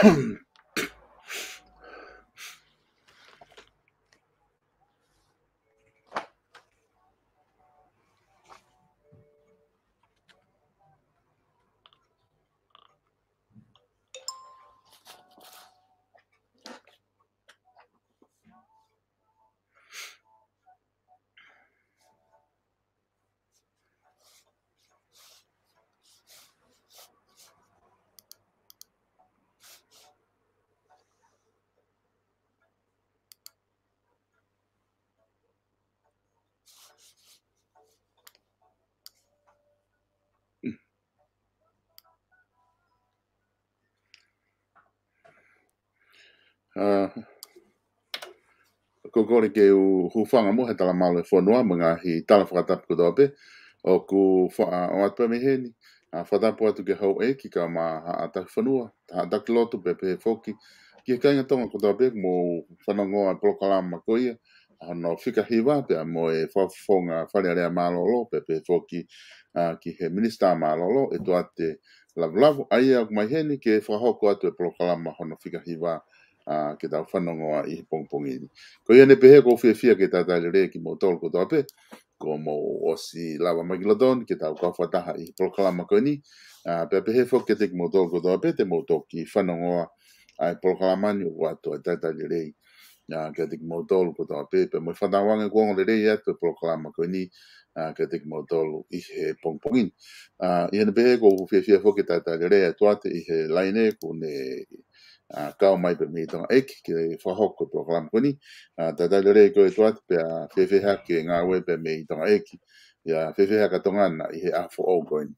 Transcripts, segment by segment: Hmm. uh, ko kore ke u hufanga mo he tala malo e whanua mga hi tala whakatapu ko dope o ku whaa o atpa me he ni a whatapu atu ke hau e ki ka ma ha ataki whanua ta ha ataki lotu pe pe he foki ki e kainga tonga ko dope mo whanangoa prokalama e ko ia ano fika hi wa pe mo e fofonga fale ale malo lo pe pe foki ki he minister malo lo e to ate la la ai ak mai ke fa ho ko ate pro kala ma ho no a ah, ke tau whanongoa i pongpongi. Ko ia ne pehe ko fia whia ke tātale re ki mō ko tōpe, ko mo osi lawa magiladon ke tau kawha taha i proklama ko ni, pia pehe fo ke te ki mō tōl ko pe, te mō tō ki whanongoa ai proklama ni o atua tātale re ke te ki mō tōl ko tōpe, pia mō whanawanga kuongo le re i atu proklama ko ni, ke te ki mō i he pongpongi. Ia ne pehe ko whia whia fo ke le re te i he laine ko ne kaomaid peab nii tõma ekki ki whahoko program kuni. Ta tali rei koe tuat pia whewheha ki ngā ue pe me i tonga eki. Ia whewheha ka tonga ana i he afo o koin.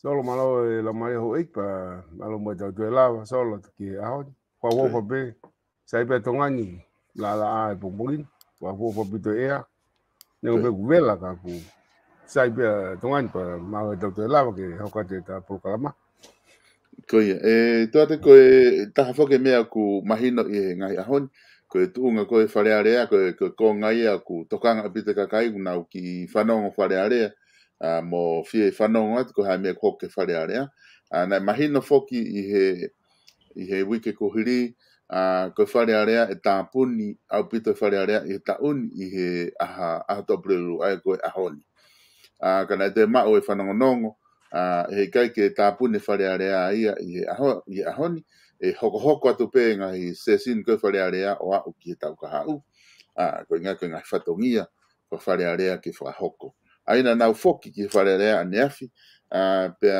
Solo malo e la mai ho ik pa malo mo tau tue lava solo ki aho. Kwa wofa pe sai pe tonga ni la la a e pongpongin. Kwa wofa pe to ea. Nengo pe kuwela ka ku sai pe tonga ni pa malo tau tue lava ki hoka te ta proklama. Koia, e tō ate koe taha whoke mea ku mahino i he ngai ahon, koe tūnga koe wharearea, koe koe kō ngai a ku tokanga pita ka kai kuna u ki whanongo wharearea, a, mo fie whanongo atu koe hae mea koke wharearea. nai mahino whoki i he, i he wike kuhiri, a, koe wharearea e tā puni, au pita wharearea i tā uni i he aha, aha tōpuriru, ai koe ahoni. A, kana e te mao e whanongo nongo, nongo a he kai ke tapune fare are a ia i e aho i aho e hoko hoko atu pe nga i se sin ko fare are o a u ki tau ka hau a ko nga ko nga fatongia ko fare area a ki fa hoko aina nau foki ki fare area a neafi a pe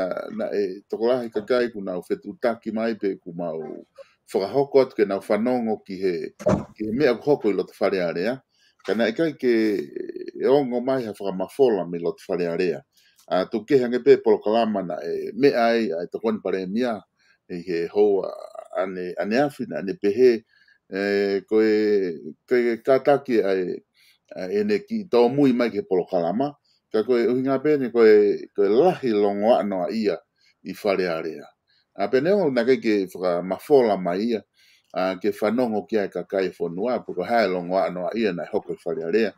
na e tokolahi ka kai ku nau fetu taki mai pe ku mau fra hoko atu ke nau fanongo ki he ki me mea hoko i lo fare are kana e kai ke e ongo mai ha fra mafola mi lo te fare are a to ke hange pe polo kalama na e me ai ai to kon pare e mia e he ho ane ane afina ane pehe e ko e ke kataki ai e ne ki to muy mai ke polo kalama ka ko e hinga pe ne ko e ko e lahi longo ano ia i fare area a pe ne ona ke ke fra mafola mai ia a ke fanongo ki ka kai fo noa ko ha longo ano ia na hoko fare area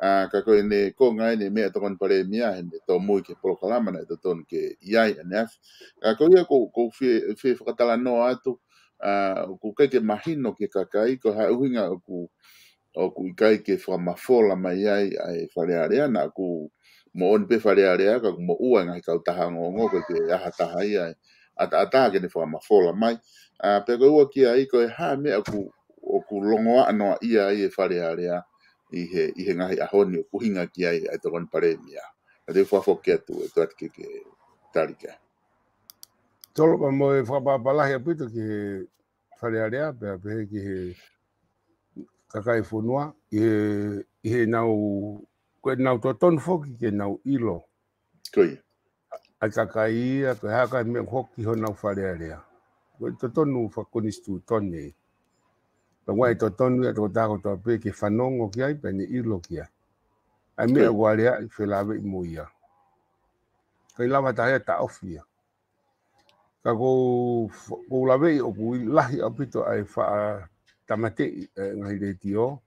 a uh, ka ko ne ko nga ne me to kon pare mia ni to mu ke pro kala mana to ton ke yai ne af ka ko ye ko ko fi fi fata la no atu a ku ke ke mahino ke ka kai ko ha uinga ku o ku kai ke fa ma fola ma yai ai fale area na ku mo on pe fale area ka mo u nga ka ta ha ngo ngo ke ya ha ta ha yai ata ata ke ne fa ma fola mai a uh, pe ko ki ai ko ha me ku o ku longoa no ia ai fale area i he i he ngahi ahoni o kuhinga ki ai ai tawan paremia. A te whafo ke atu e tuat ke ke tarika. Tolo pa mo e whapapalahi apito ki he wharearea pia pehe ki he kakai whonua i he, i he nau koe nau tō tonu whoki ke nau ilo. Koi. Ai kakai ia koe haka mea hoki ho nau wharearea. Koe tō tonu whakonistu tonu e pe wai to tonu e to ta ko to pe ki fanongo ki ai pe ni ilo ki a ai me wale a fe la ve mo ia ko la va ta e ta ofia ka ko ko la ve o ku a pito apito ai fa ta mate ngai de tio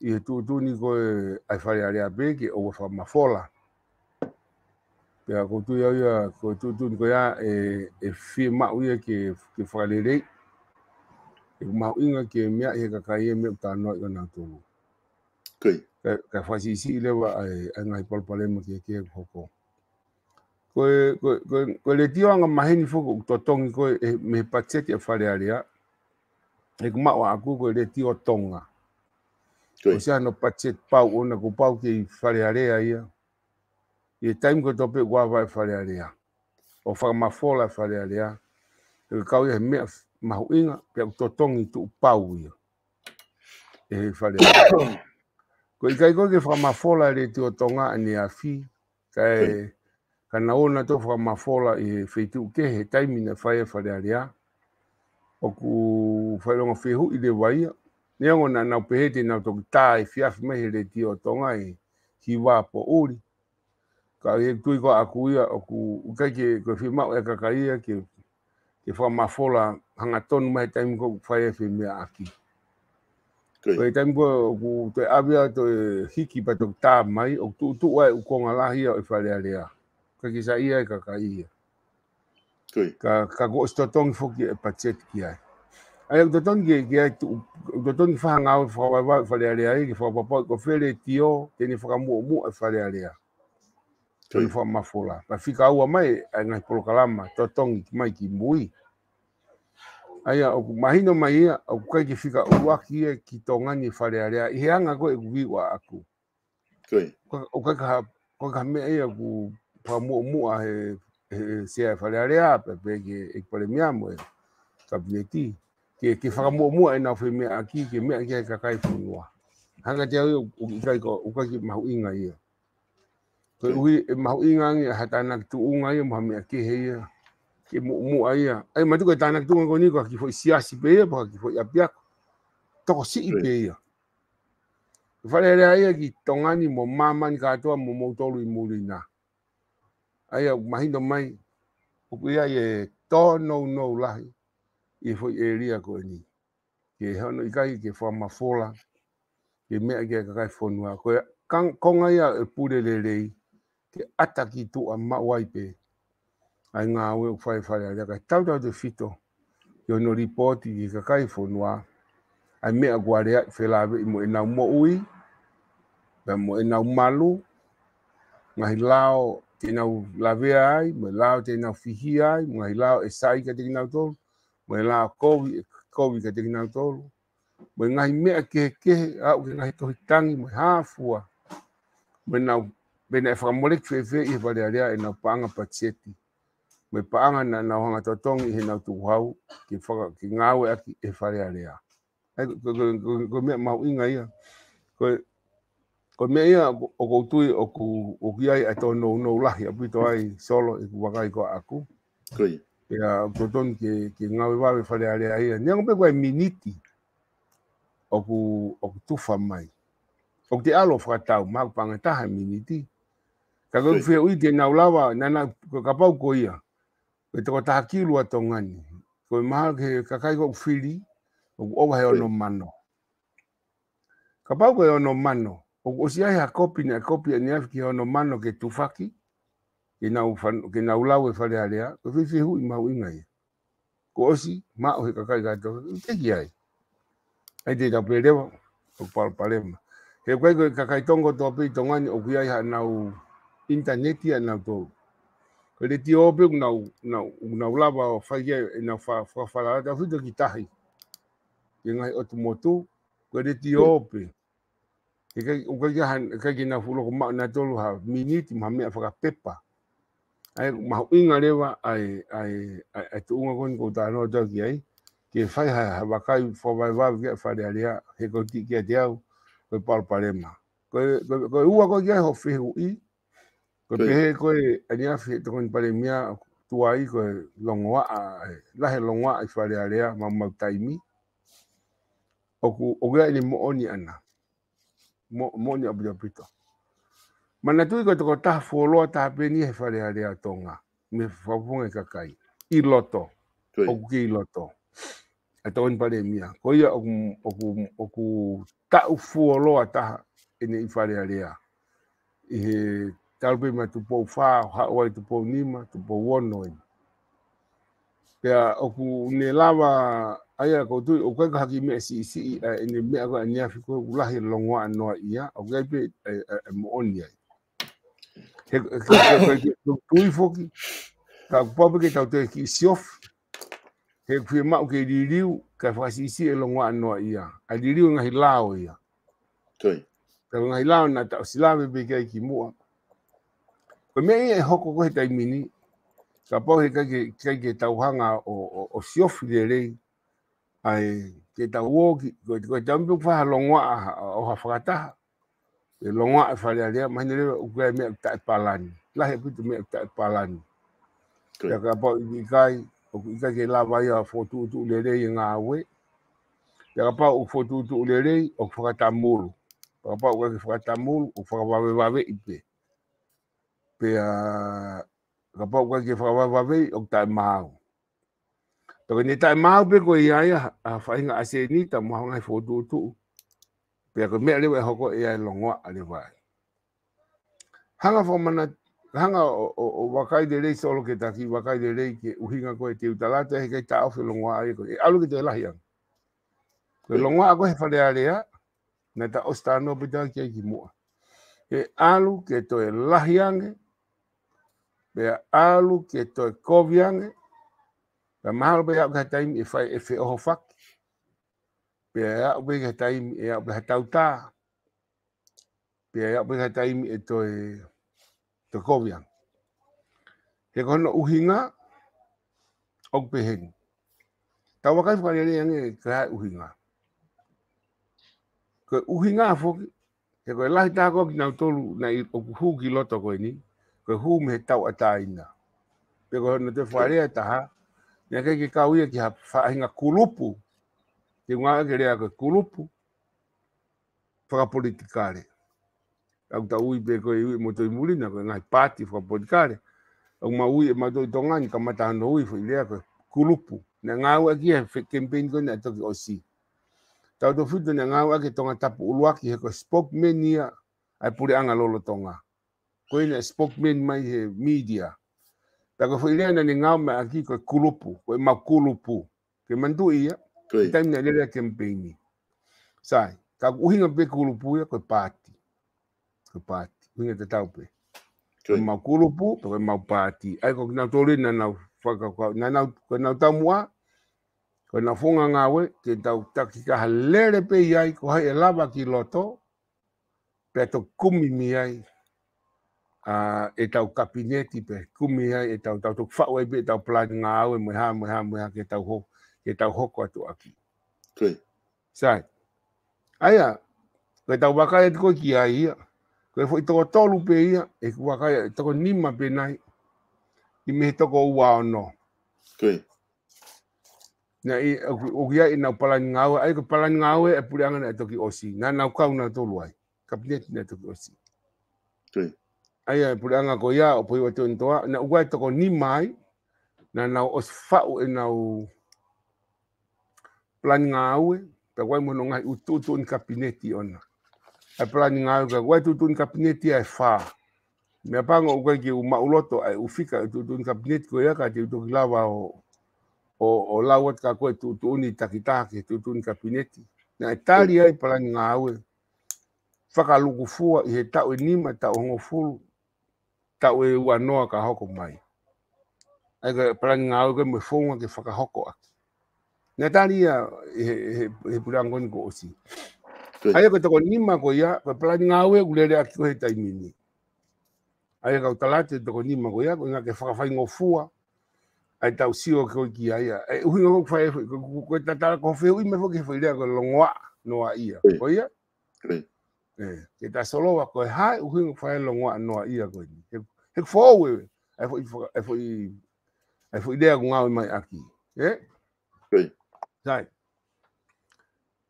i tu tu ni ko ai fa ia ia pe ki o fa ma fola pe ko tu ia ia ko tu tu ni ko ia e e fi ma u ia ki ki fa Eu mau inga ke mea he kakai e mea ta noi kana tōru. Kui. Ka, ka whasisi lewa ai, ai ngai palpalema ke ke hoko. Koe, koe, koe, koe le tio anga maheni foko utotongi koe e, me patete whare area. E kumawa aku koe le tio tonga. Koe. Koe no patet pau ona ko pau ke whare area ia. E taim ko tope wawai whare area. O whakamafola whare area. E kau ia he mea mahu inga pe to tongi tu pau ia e fale ko i kai ko ke fa mafola le tu tonga ni a fi kai kana ona to fa mafola e feitu ke he taimi na fa ia fale ia o ku fa longa fehu i le wai ni ona na na pehete na to ta e fi af me le tu tonga e ki wa po uri ka e tu ko aku ia o ku kai ke ko fi ma e ka kai ia ke ke fa mafola hanga ton mai time ko fire film ya aki. ko okay. taimu ko ku te awia to eh, hiki pa tau mai, o tu tu wa ko konga lahia o e wharea rea. Ka ki sa ia e ka ka ia. Koe. Ka, ka ko stotongi foki e pachet ki ai. Ai o totongi ki ki ai, fa totongi whanga o whawaiwa e wharea rea e, ki whawapapa ko where tio, teni whakamu o mu e wharea rea. Koe. Koe whamafola. Pa fika aua mai, ngai polokalama, totongi mai ki mui. aia o ku mahino mai ia o ku kai ki fika uaki e ki tongani wharearea i heanga koe ku wi wa aku. Koe? O kai ka mea ia ku pa mua mua he, he sea e wharearea pe pe ki e kipare mea moe kabineti. Ke, ke whaka mua mua e nau whi mea aki ke mea ki hai ka kai whunua. Hanga te aui u kai ka u kai ki mahu inga ia. Koe ui e mahu inga ngi a hatana ki tu unga ia mua mea ki he ia ke mo mo ai ai ma tu ka tana tu ngoni ko ki foi siasi pe ya ki foi apia to ko si pe ya vale ai ki tongani mo mama ni ka to mo mo to lui mo lina ai ma hindo mai o ku ai e to no no la i foi eria ko e ni ke hono i kai ke fa ma fola ke me ai ka kai fonua ko kan konga ya pure de le ke ataki tu a ma wai pe ai ngā ue o whai whai a reka tau tau te whito i ono ripoti i kakai whonua ai mea guarea i whelawe i mo e nau mo ui pe mo e nau malu ngai lao te nau lavea ai mo e lao te nau whihi ai mo lao e sai ka te nau tolu mo e lao kowi e kowi ka te nau tolu mo e ngai mea kehe kehe au ke ngai tohi tangi mo e hāfua mo e nau Bena e whakamolek whewe i wharearea e nau panga patieti. me paanga na na hanga totongi he na tu hau ki faka ki ngawe aki e fare ale a ai ko me ma u winga ia ko ko me ia o ko tu o ku o ki ai ato no no la ia pito ai solo e waka ko aku koi e a toton ki ki ngawe wa e fare ale ai ni ngope ko miniti o ku o tu fa mai o ki alo fa tau ma pangata ha miniti Kakau fia ui te naulawa, nana kapau ko ia. e toko tahakilu a tongani. Ko e maha ke kakai ko whiri, o ku owa he ono mano. Ka pau ko he ono mano, o ku osi ai ha kopi na kopi ni afi ki he ono mano ke tufaki, ke na, ufan, ke na ulau e whare alea ko fi whiwhi hui mahu inga ia. Ko osi, ma o he kakai ka kato, teki ai. Ai te tau perewa, o palema He koe koe kakai tongo tō pei tongani, o kuiai ha nau interneti a nau tōu. ko le ti ope na na na ula ba fa ye na fa fa fa la ta fuja ki tahi ye ngai ot motu ko le ti ope ke ke u ka ya han ka ki na fulo ma na tolu ha miniti ma me fa pepa ai ma inga le wa ai ai ai tu nga kon ko no ta ki ai ke fa ha ba kai fo ba ba ke fa le ali ha he ko ti ke dia ko pa pa le ko ko u ko ya ho fe u i 佢比起佢阿啲一同佢哋咩都係佢龍話啊，拉係龍話係快啲嚟啊，冇冇睇咪？我估我覺得你冇安逸啊，冇冇安逸不就不得。Mana tu ikut kau tak follow tak apa ni fare area tonga. Me fapung kakai. Iloto. Aku ke iloto. Atau in pandemia. Kau ya aku aku aku tak folo tak ini fare area eh, talpe ma tu pou wha, hawa tu pou nima, tu pou wono i. Pea oku ne lawa aia koutu, o kai kahaki me si isi i, e ne mea koe ania fiko, ulahi longoa anoa ia, o kai pe e mo oni ai. He tui foki, ka kupape ke tau te ki siof, he kwe mau ke ririu, ka whasi isi e longoa no ia. A ririu ngahi lao ia. Tui. Ka ngahi lao na tau silawe pe kia ki mua. Pe mea ia e hoko kohe tai mini, ka pohe kai ke, kai ke tauhanga o, o, o siofi de rei, ai ke tau oki, koe te tampu kwaha longwa a o hawhakataha, e longwa a e whalea lea, mahina rewa ukwe mea kta e palani, lahe pitu mea kta e palani. Ia ka pohe i kai, o ki kai ke lawa ia a fotutu le rei e ngā we, Ia ka pau o fotutu o le rei o whakatamuru. Ia ka pau o whakatamuru o whakawawe wawe i pe. pea ka pau ka va vei ok tai mau. to ni tai mau pe ia ia a inga ase ni ta ngai fo whotu tu Pea lewe hoko ia e ai longoa ale vai. Hanga mana hanga o, o, o wakai de rei solo ke taki, wakai de rei ke uhinga ko te lata he kei tau fe longoa ai ko E alu ki te ko ang. Koe longoa a koe wharea alea na ta ostano pita kia ki mua. E alu ke to e lahiange pea alu ke toe kovi ane, pea mahalo pea au ke hataimi e whai e whi oho whaki, pea e au pea ke hataimi e au pea hatau tā, pea e au pea ke hataimi e toe, toe kovi ane. He kohono uhinga, au peheni. Tau wakai whakarere ane ke hai uhinga. Koe uhinga a foki, he koe lahi tāko ki nau tolu na i okuhu ki loto koe ni, ko hu me tau ataina pe ko na te fare ta ha ne ke ki ka ui ki ha fa hinga kulupu ki nga ke rea kulupu fra politikare au ta ui pe ko i moto i muli na ko nga pati fra politikare au ma ui e ma do tonga ni kamata no ui fo ilea ko kulupu na nga ua ki fe campaign ko na to ki osi tau to fu na nga ua ki tonga tapu uluaki he ko spokmenia ai puri anga lolo tonga ko ina spokesman mai he media ta ko foi lena ni ngam ma aki ko kulupu ko ma kulupu ke mandu ia tem na lera campaign sai ka uhinga pe kulupu ia ko pati ko pati uhinga te taupe ko ma kulupu ko ma pati ai ko na tole na na faka ko na na ko na tamua ko na funga ngawe ke ta taki halere pe ia ko hai e lava ki loto peto kumi ai e tau kapineti pe kumi ai e tau tau tok fau ai be e tau plan nga au mo ha mo ha mo ha ke tau ho ke tau ho ko tu aki tui sai aya ke tau baka e ko ki ai ko ke foi to to lu pe ia e ko baka e to ni ma pe nai i me to ko wa no tui na i o ya ai na plan nga au ai ko plan nga au e, e puri anga na e to ki osi na na ka una to lu ai kapineti na to ki osi tui ai ai pura nga koia o poi wa tun na wa to ko ni mai na na os fa u e na u plan nga u pe wa mo nga u tu tun kabineti ona a plan nga u wa tu tun kabineti e fa me pa nga u ki u ma u loto ai u fika tu tun kabineti ko ya ka ti to lava o o o lawat ka ko tu tu ni takita ki tu tun kabineti na italia e plan nga u Fakaluku i he tau e nima tau hongo fulu tawe e ua noa ka hoko mai. Ai ka parangi ngā uke mwe whonga ke whakahoko aki. Nga tāni ia he, he, ni ko osi. Ai ka tako nima ko ia, ka parangi ngā uke ulele aki ko he taimini. Ai ka utalate tako nima ko ia, ko inga ke whakawhai ngō fua, ai tau sio ke oiki a ia. E uhi ngō kwhai e whi, ko e ko whi ui me whoke whi lea ko longoa noa ia. Ko ia? Eh, ke ta solo wa ko e hai uhi ngō kwhai longoa noa ia ko ia. Rick Forward. Aí foi, aí foi, aí foi diagonal aqui. É? Sim. Sai.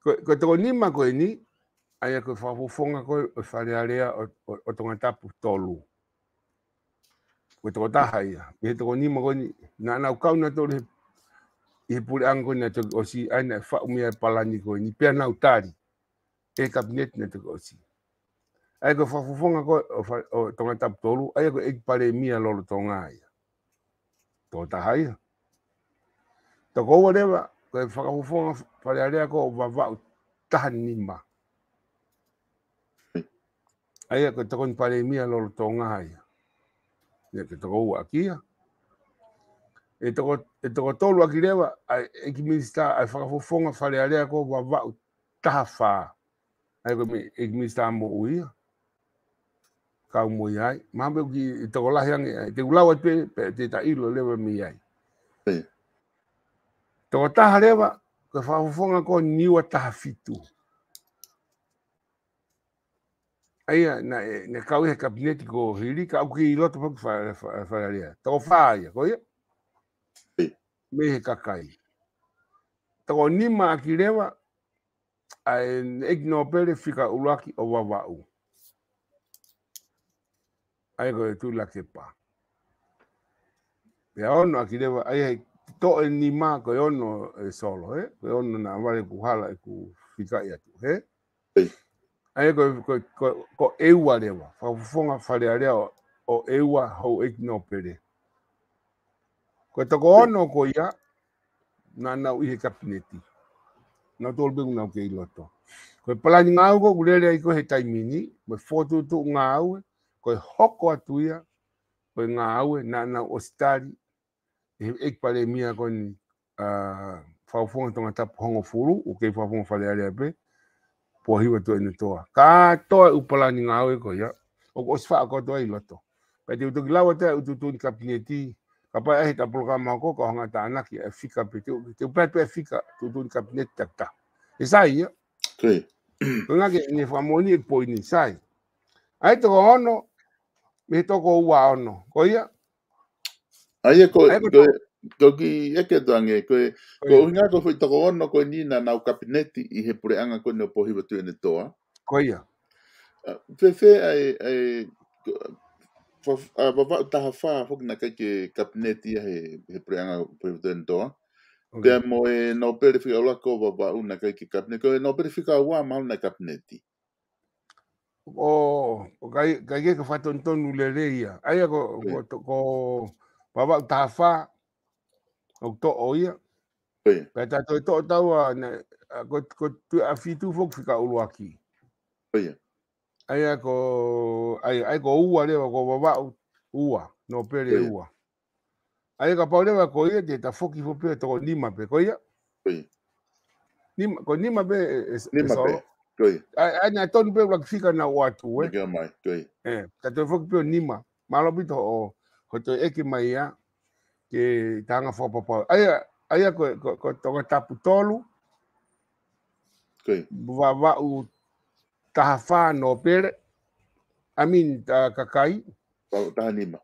Ko toko ni ma koe ni, aia ya koe whafofonga koe o wharearea o, o tonga tapu tolu. Koe toko taha ia. Ya. Me he toko ni ma koe ni, nā na toki osi, aina e whaumea palani koe ni, piana utari, tāri, e kabinet na toki osi. ai ko fafufonga ko o tonga tap tolu ai ko ik pare mia lolo tonga tota ai to ta hai to ko wale ba ko fafufonga pare ale ko va va tanima ai ko to kon pare mia lolo tonga ai ne ke to ko akia e to e to tolu aki leva ai ki minsta ai fafufonga pare ale ko va va tafa ai ko mi ik minsta mo uia kau mo yai ma be ki to la hang te ulau pe pe te ta ilo le me yai ai to ta haleva ko fa fonga ko niwa ta fitu ai na e, na kau he kabineti ko hili kau ki ilo to fa fa la ia to fa ia ko ia me he kakai to ni ma ki lewa ai e, ignore pe fika ulaki o wa wa ai aiko e tula ke pā. Pea ono aki rewa, ai hei to e ni mā koe ono e solo, he? Koe ono na awale ku hala e ku whikai atu, he? Ai koe, koe, koe, koe ewa rewa, whafufonga whare area o, o ewa hau e no pere. Koe tako ono ko ia, nā nau ihe kapineti. Nā tōlu bengu nau ke iloto. Koe palani ngāu ko kurere ai koe he taimini, koe whotutu ngāu, koe hoko atu ia, koe ngā aue, nā nā ostari, e ekpare mia koe ni uh, whaufonga tonga tapu hongo furu, o kei whaufonga whale alea pe, po hiwa tu enu toa. Ka toa upalani ngā aue koe ia, o ko osfa ako toa i loto. Pai te utoki lawa tea ututu ni kapine ti, ka pai ahi tapulu ka mako ka honga ta anaki e fika pe te, te upepe e fika tutu ni kapine takta. E sai ia? Tui. Tungake ne whamoni e poini, sai. Ai toko hono, me toko ua ono. Ko ia? Ai e ko, e ko ki eke tange, ko e, ko unga ko fui toko ono ko e nina nau kapineti i he pureanga ko ne opo hiwa tuene toa. Ko ia? Fefe ai, ai, fa fa ta fa hok na ke kapineti ya he he preanga president do okay. mo e no perifika la ko ba ba una kake kapneti ko e no perifika wa ma una kapneti o o kai kai ke fa ton ton nu le le ia ai ko ko ko pa ba ta fa o to o ia oi pe ta to to ta wa na ko ko tu a fi tu fo ka o luaki oi ai ko ai ai ko u a le ko ba ba u a no pe le u a ai ka pa le ba ko ia te ta fo ki fo pe to ni ma pe ko ia oi ni ko ni ma pe e, e, e ni ma pe Tui. Ai, nā tonu pēu laki fika nā watu tū, eh? e. Nika mai, tui. E, eh, tā tui whaki pēu nima. Mālo bito o, ko tui eke mai ia, ke tānga whapapa. Ai, ai, ko, ko, ko tonga tapu tolu. Tui. Wa, u taha whā nō pere. I mean, tā kakai. Wa u taha nima.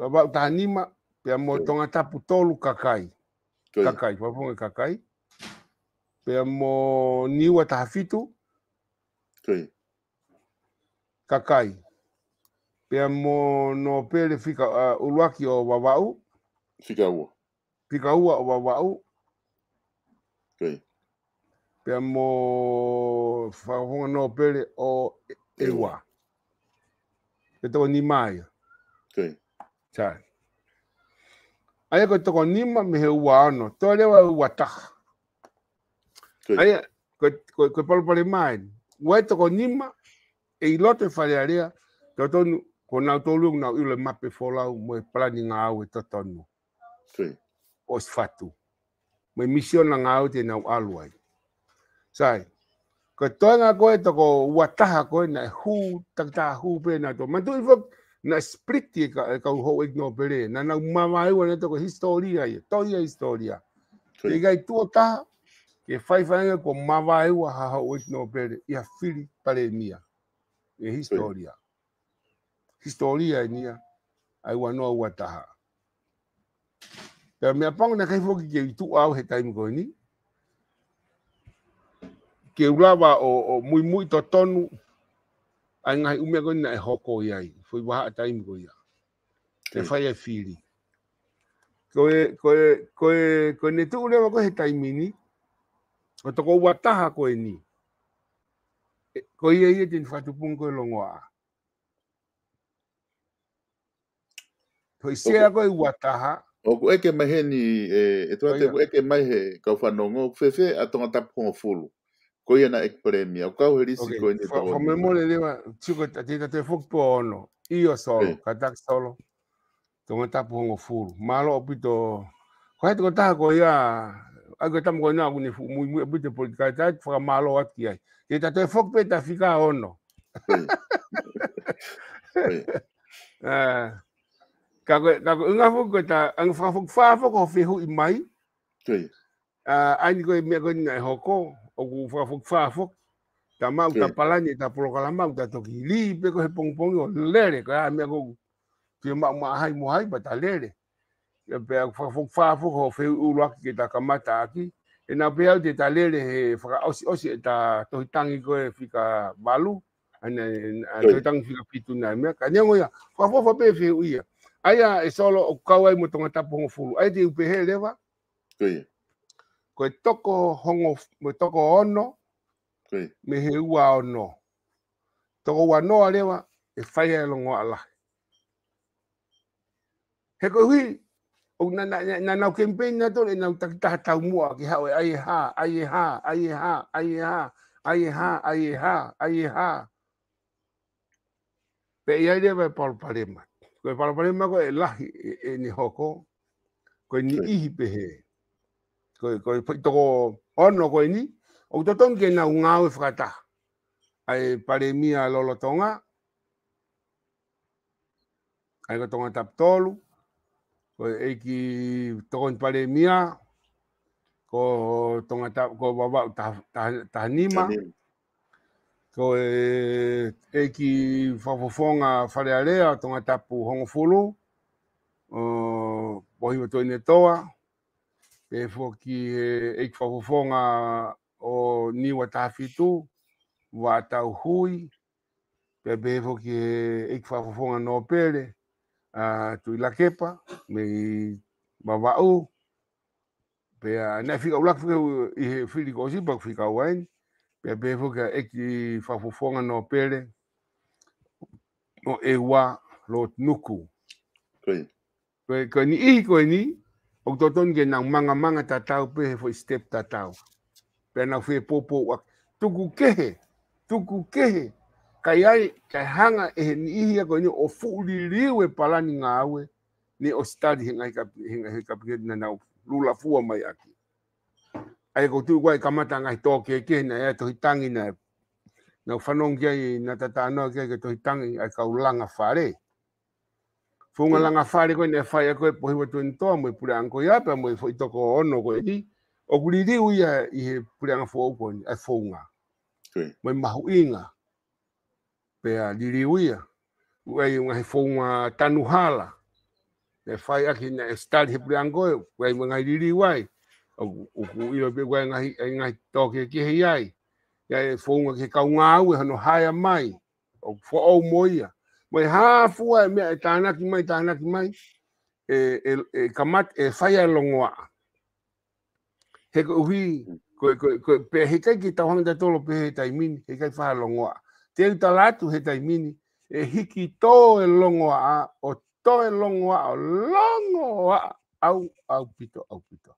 Wa u taha nima, pia mō tonga tapu tolu kakai. Tui. Kakai, wapunga kakai. Kakai pea mo niwa taha fitu. Kei. Kakai. Pea mo no pele fika uh, uluaki o wawau. Fika ua. Fika ua o wawau. Kei. Pea mo whakahonga no pele o ewa. Ewa. Pea ni mai. Kei. Tai. Aia toko ni ma mehe ua ano. Toa lewa ua taha. Aia, koe palo pale mai, wai tako nima, e i lote whare area, tau tonu, ko nau tolu ngā ule mape whalau, mo e plani ngā au e tatanu. O si fatu. Mo e misiona ngā au te nau aluai. Sai, ko toi ngā koe tako wataha koe na e hū, takta hū pere nā to. Mantu i fok, na split e ka, e ka uho e kino pere, na nau mamaiwa na tako historia e, toia historia. Tui. Tui gai tuotaha, e faifaiga ko mavaeu a haha oitino e a fili paremia e historia historia nia ai wanoa ua taha pea mea pão na tu ke itu'au he que keu lava o, o muito totonu ai ngai o meu na e hoko iai foi waha'a time ia te faz a fili koe koe koe koe ne tu'u lewa koe he taimini Otoko'uataha koeni. Koie ye tin fatupung koe longoa. Toisia koe uataha. O ku eke mahe ni, eh, e toa te ku eke mahe kau whanongo, whewhe a tonga tapongo fulu. Koie na ek premia. O kau herisi koe ni tawani. Whamemore lewa, tiko tatita te fukpo ono. Io solo, katak solo. Tonga tapongo fulu. Malo opito, koe te kotaha koe ia aga tam ko na ni fu mu mu bit de politika ta fra malo at ki ai e ta te fok pe ta fika ono eh. ka ko ka ko nga fu ko ta ang fra fok fa fok ko fi hu i mai tui a eh, ani ko me ko ni ho ko o ku fra fok fa fok ta ma ta palani ta pro kala ma ta to ki li pe ko he pong pong o lere ka me ko ti ma ma hai mo hai ba ta lere ya pe fa fo fa ho fe u lo ki ta e e ka le le fa o si ta to tangi balu ana to tangi fi me ka nyango ya pe fi u ya e solo o ka wai mo tonga ta he le ko e hongo mo ono ki me ono toko wa no alewa e fa ya ala he ko hui o na na na na na campaign na to na ta ta ta mu a ki ha o e, ai ha ai ha ai ha ai ha ai ha ai ha ai ha pe ia ile va por parema ko por parema ko e la e, ni hoko ko ni ihi pe he ko ko to ko ono ko ni o to ton ke na un au frata ai paremia lolotonga ai ko tonga tap tolu ko e ki tokon pare mia ko tonga ta ko baba ta ta nima ko e e ki fa fo fonga fa le ale tonga ta pu hong fulu o bo hi to ne toa e fo ki e ki fa fo fonga o niwa ta fitu wa ta hui pe be fo ki e ki fa fo fonga no pele A tu la kepa, me i babau. Pe ya anay fikaw lak fwe wye i he fili gosi, bak fikaw wwen. Pe ya pe fwe ki fafufonga nou pele. Nou ewa lot nuku. Kweni. Kweni. Kweni. Kweni. Kweni. O ktoton gen nan manga manga tataw pe he fwe step tataw. Pe ya nan fwe popo wak. Tuku kehe. Tuku kehe. kai ai kai hanga e he ni ihi ako ni o fuuri liu e palani ngā aue ni o stadi he ngai kapi he ngai kapi he na nau lula fua mai aki. Ai ko tu kua i kamata ngai tō ke ke na e tohi tangi na e na whanongi ai na tata anoa ke ke tohi tangi ai kau mm. langa whare. Whunga langa ko koe ne whai ko e pohi watu en toa mo i pura anko ya ape mo i fo i toko ono koe ni o kuri riu ia i he pura anga fuau koe ni ai whunga. Mo i mahu inga pea liliuia ua i ngahi fōunga tanu hala e whai aki na e stali he pule angoe ua i ngahi liliuai o ku ilo pe ua i ngahi, ngahi tōke ki hei ai ia e fōunga ki kau ngā ue hano haia mai o fō au moia mai hāfua e mea e tānaki mai tānaki mai e, e, e kamat e whai a longoa he ko uhi hmm. ko ko ko pe he kai ki tau hanga tolo pe he tai min he kai whai a longoa te uta latu he taimini, e hiki tō e longo a, o tō e longo a, o longo a, au, au pito, au pito.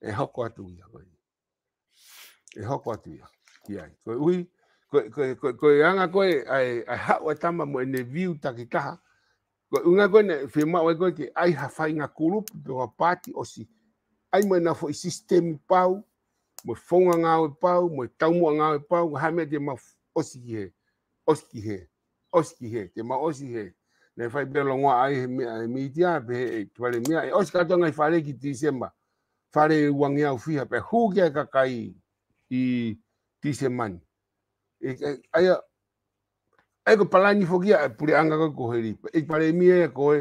E hoko atu ia, koi. E hoko atu ia, ki ai. Koi ui, koi, koi, koi, anga koi, ai, ai hau e tama mo ene viu takitaha, koi unga koi ne, fi mao e koi ai hawhai ngā kurupu, pio a pāti o si, ai mo ena fo'i sistemi pau, mo fonga ngā oi pau, mo taumua ngā oi pau, hame te mao osi he osi te ma osi le fai belo ngwa ai mi ai mi tia be e twale mi ai e osi tonga i fare ki tisema fare wangi au fiha pe hu ka kai i tiseman e, e ai ai ko palani fogia e pure anga ko ko heri e pare mi e ko e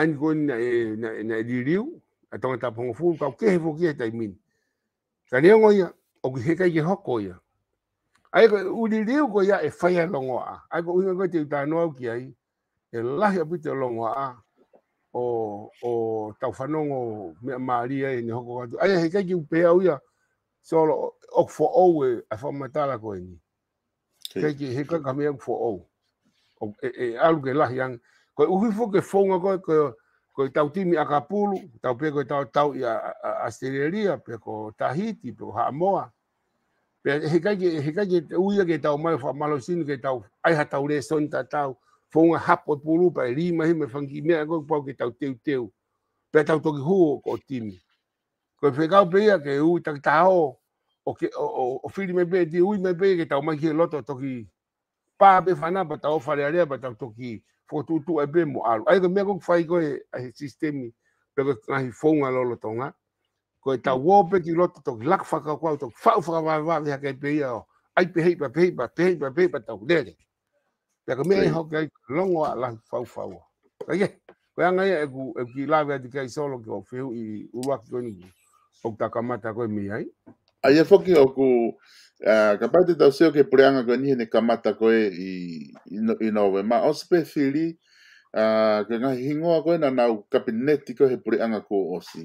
ani ko na na na di riu atonga ta pongo fu ka ke fogia tai min ka ne ngoya o ki heka ye hokoya ai ko uri liu ko ya e faya longo a ai ko unga ko te ta no ki ai e lahi apu te longo a o o tau fanongo me maria e ni hoko atu ai hei kai ki upe au ya solo o fo o e a fa matala ko ni kai ki hei kai kamia fo o o e, e alu ke lahi an ko uhi fo ke fonga ko ko ko tau timi akapulu tau pe ko tau tau ya a, a, a, a, a, a, a, a, pe he kai he kai te uia ke tau mai fa malo sin ke tau ai ha tau le son ta tau fo un hapo pulu pa li mai me fangi me ko pa ke tau teu teu pe tau to ki hu ko timi ko pe kau pe ia ke u ta tau o ke o o fili me be di ui me be ke tau mai ke loto to ki pa be fana pa tau fa le ale pa tau to ki fo tu tu e be mo alu ai ko me ko fai ko e sistemi pe ko ngai fo un alo lo tonga ko ta mm. wo pe ki lot to lak fa ka kwa to fa fa wa wa ya ka pe ya ai pe hei pa pe pa pe pa pe pa ta de de pe ka me ho ka long wa lan fa fa wa ka ye ko ya ngai e ku e ki la ve di ka i solo ko fe u u wa ko ni o ta ka mata ko mi ai ai e fo ki o ku ka pa te ta se o ke pre anga ko ni ne ka mata ko e i i no ve ma o spe fili Uh, ke ngahi hingoa koe na nau kapineti koe he puri anga ko osi.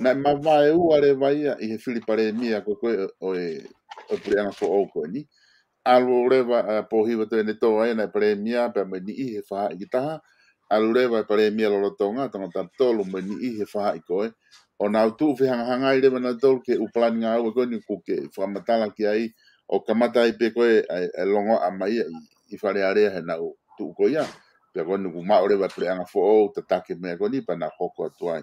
Na ma vai u are vai i he filipa re mia ko koe o e o priana fo o ni. Alu reva a po hiva te ne toa e na pare mia pe me ni i he faha i taha. Alu reva e pare mia lolo tonga tonga ta tolu me ni i he faha i koe. O na utu fi hanga hanga i reva na tolu ke uplani ngā ua koe ni ku ke whamatala ki ai o kamata i pe koe e longo a mai i, i whare area he na u koe ia. Pe koe ni ku maore wa priana fo o te mea koe ni pa na hoko atuai.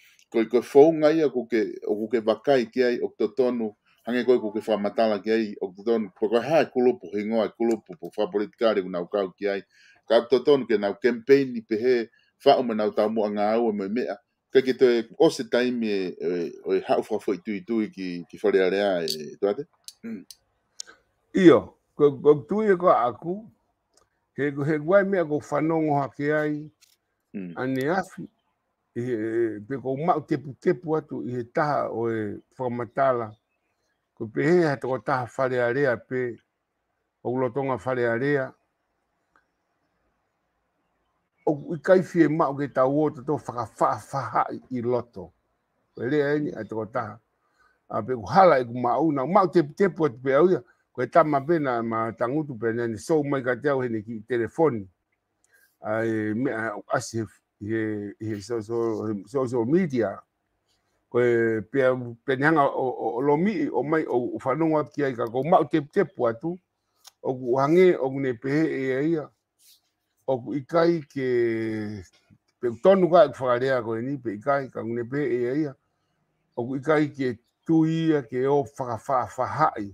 koe koe whaunga ia ko ke, o ko ke wakai ki ai okto tonu, hange koe ko ke whamatala ki ai okto tonu, po koe hae kulupu, he ngoa kulupu, po whapolitikari kuna ukau ki ai, ka okto tonu ke nau kempeini pe he, whao me nau taumua ngā aua me mea, ka ke toe ose taimi e, e, e hau whafoi tu tui ki, ki wharearea e tuate? Hmm. Io, ko ko tui e ko aku, he, he guai mea ko whanongo hake ai, mm. ane e he pe ko ma te te pu atu i he taha o e whakamatala. Ko pe he hata ko taha whare area pe o ulotonga whare area. O i kaifi e ma o ke tau o tato whakawhaha i loto. Ko e rea eni hata ko A pe ko hala e ku ma au na ma te te pu atu pe au ia. Ko e tama pe na ma tangutu pe nene sou mai ka te au hene ki telefoni. Ai, me, asif, i he, so so social, social media. Ko pe pia penianga o, o, lo mi, o mai, o, o whanonga ki ai ka, ko mau te te puatu, o ku hange, o ku ne pehe e aia, o ikai ke, pe to ka e ku ko e ni, pe ikai ka ku ne pehe e aia, o ikai ke tu ia ke o whakawha whahai,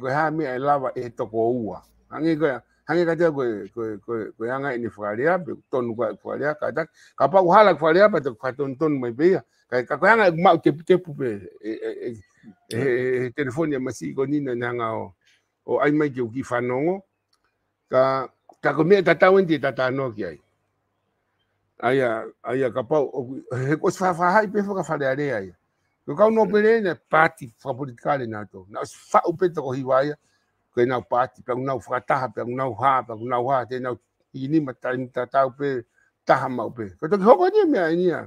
ko ha mi ai lava e ko ua. Hange koe, hange ka tia koe, koe, koe, koe anga ini whakarea, pe tonu kua e whakarea, ka tak, ka pa uhala ki whakarea, pa te whakaton tonu mai pe ka, ka koe anga e mau te pute pupe, e, e, e, telefonia masi iko nina ni hanga o, o ai mai ki uki whanongo, ka, ka koe mea tatau inti e tatau no ki ai. Aia, aia, ka pau, he kosi whawhahai pe fa rea ia. Ko ka no pere ne pati whakapolitikale nato, na whaupeta ko hiwaia, ko na pati pe na fa ta pe na ha pe na ha te na i e e ni mata ni ta ta pe ta ha ma pe ko to hoko ni me ni ya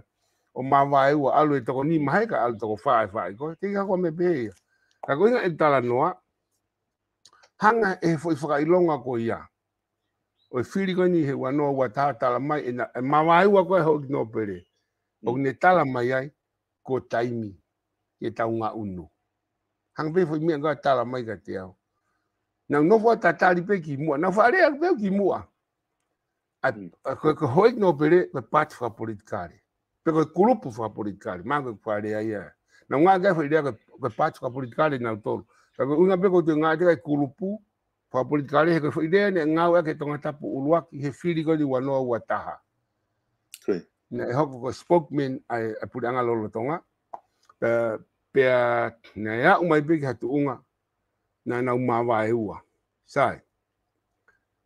o ma va e wa alu to ni ma ka alu to fa fa ko te ka ko me pe ka ko e ni ta la noa hanga e fo fa i longa ko ia. o fili ko ni he wa no wa ta ta la mai e ma va e wa ko ho no pe re o ne tala mai ai ko taimi ke ta unga uno Hanga pe fo mi ga ta mai ka te ao na nog wat tatali pe ki mua. Nou, whare ak pe ki mua. At, ko ko hoi no pere pe pat fra politikari. Pe ko kulupu fra politikari. Ma ko whare ai ai. Na ngā kai whare ai ko pat fra politikari nau tolu. Ka ko unga pe ko te ngā te kai kulupu fra politikari he ko whare ne ngā wea ke tonga tapu uruaki he whiri ko ni wanoa ua taha. Na e hoko ko spokesman ai apuranga lolo tonga. Uh, pea, na ea umai pe ki hatu unga. na na uma vai ua sai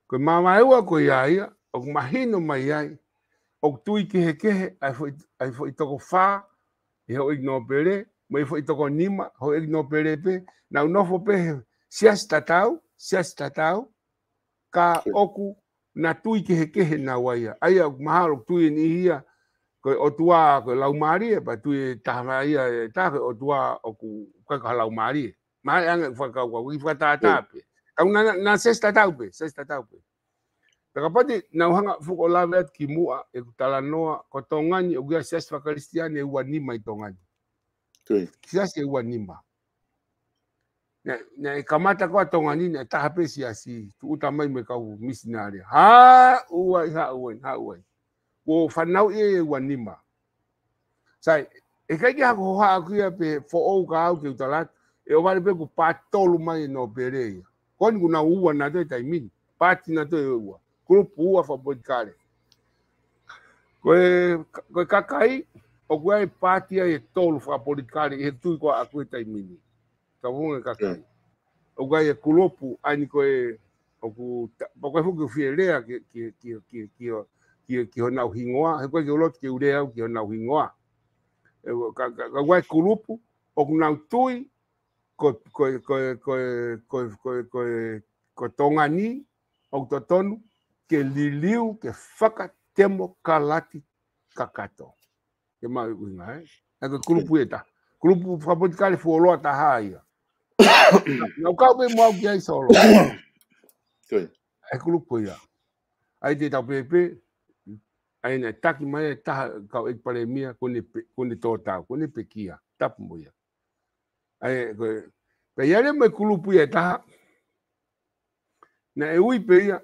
ko ma vai ua ko ia ia o mahino mai ai o tu i ke ke ai foi ai foi to fa e o igno pere mai foi to nima ho igno pere pe na no fo pe si astatau si astatau ka oku na tu i ke ke na wai ai o mahalo tu i ni ia ko o tua ko lau mari pa tu i e ta mai ia e ta o tua o ku ka lau mari ma anga fa ka wa wi fa ta ta mm. pe ka na na ses ta ta pe ses ta ta pe pe ka pa di na u hanga fu ko la vet e ki mu a e ta la no a ko to nga ni u ga ses fa kristian e wa ni mai to nga ni ki sa se wa ni ma na na e kamata ko to nga ni na ta pe si asi tu u ta mai me ka u misinari ha u wa ha u en ha u en wo fa nau e wa e ni ma sai e ka ki ha ko ha ku ya pe fo o ka au ki u ta wale peko pa tolu mai no bereia. Koni kuna uwa na toi taimini, pati na toi uwa. Grupo uwa fa bodikare. Koe, koe kakai, o koe pati e tolu fa bodikare, e tui kwa akue taimini. Ka wunga kakai. O koe e kulopu, ani koe, o ku, o koe fuku fielea ki, ki, ki, ki, ki, ki, ki ho nau hingoa, he koe ki ulotu ki urea, ki ho nau hingoa. Ka koe kulupu, o kunau tui, ko ko ko ko ko ko ko ko tonga ni au to tonu ke liliu ke faka temo kalati kakato ke ma u na e eh? ka kulupu eta kulupu fa po kale fu lo ta ha ia na ka be mo ki ai solo toi e kulupu ia ai te tau pepe ai na taki mai ta ka e pare mia ko ni ko ni to ta ko ni pekia tap mo ia ai koe. Pe yare kulupu e taha. Na e ui pe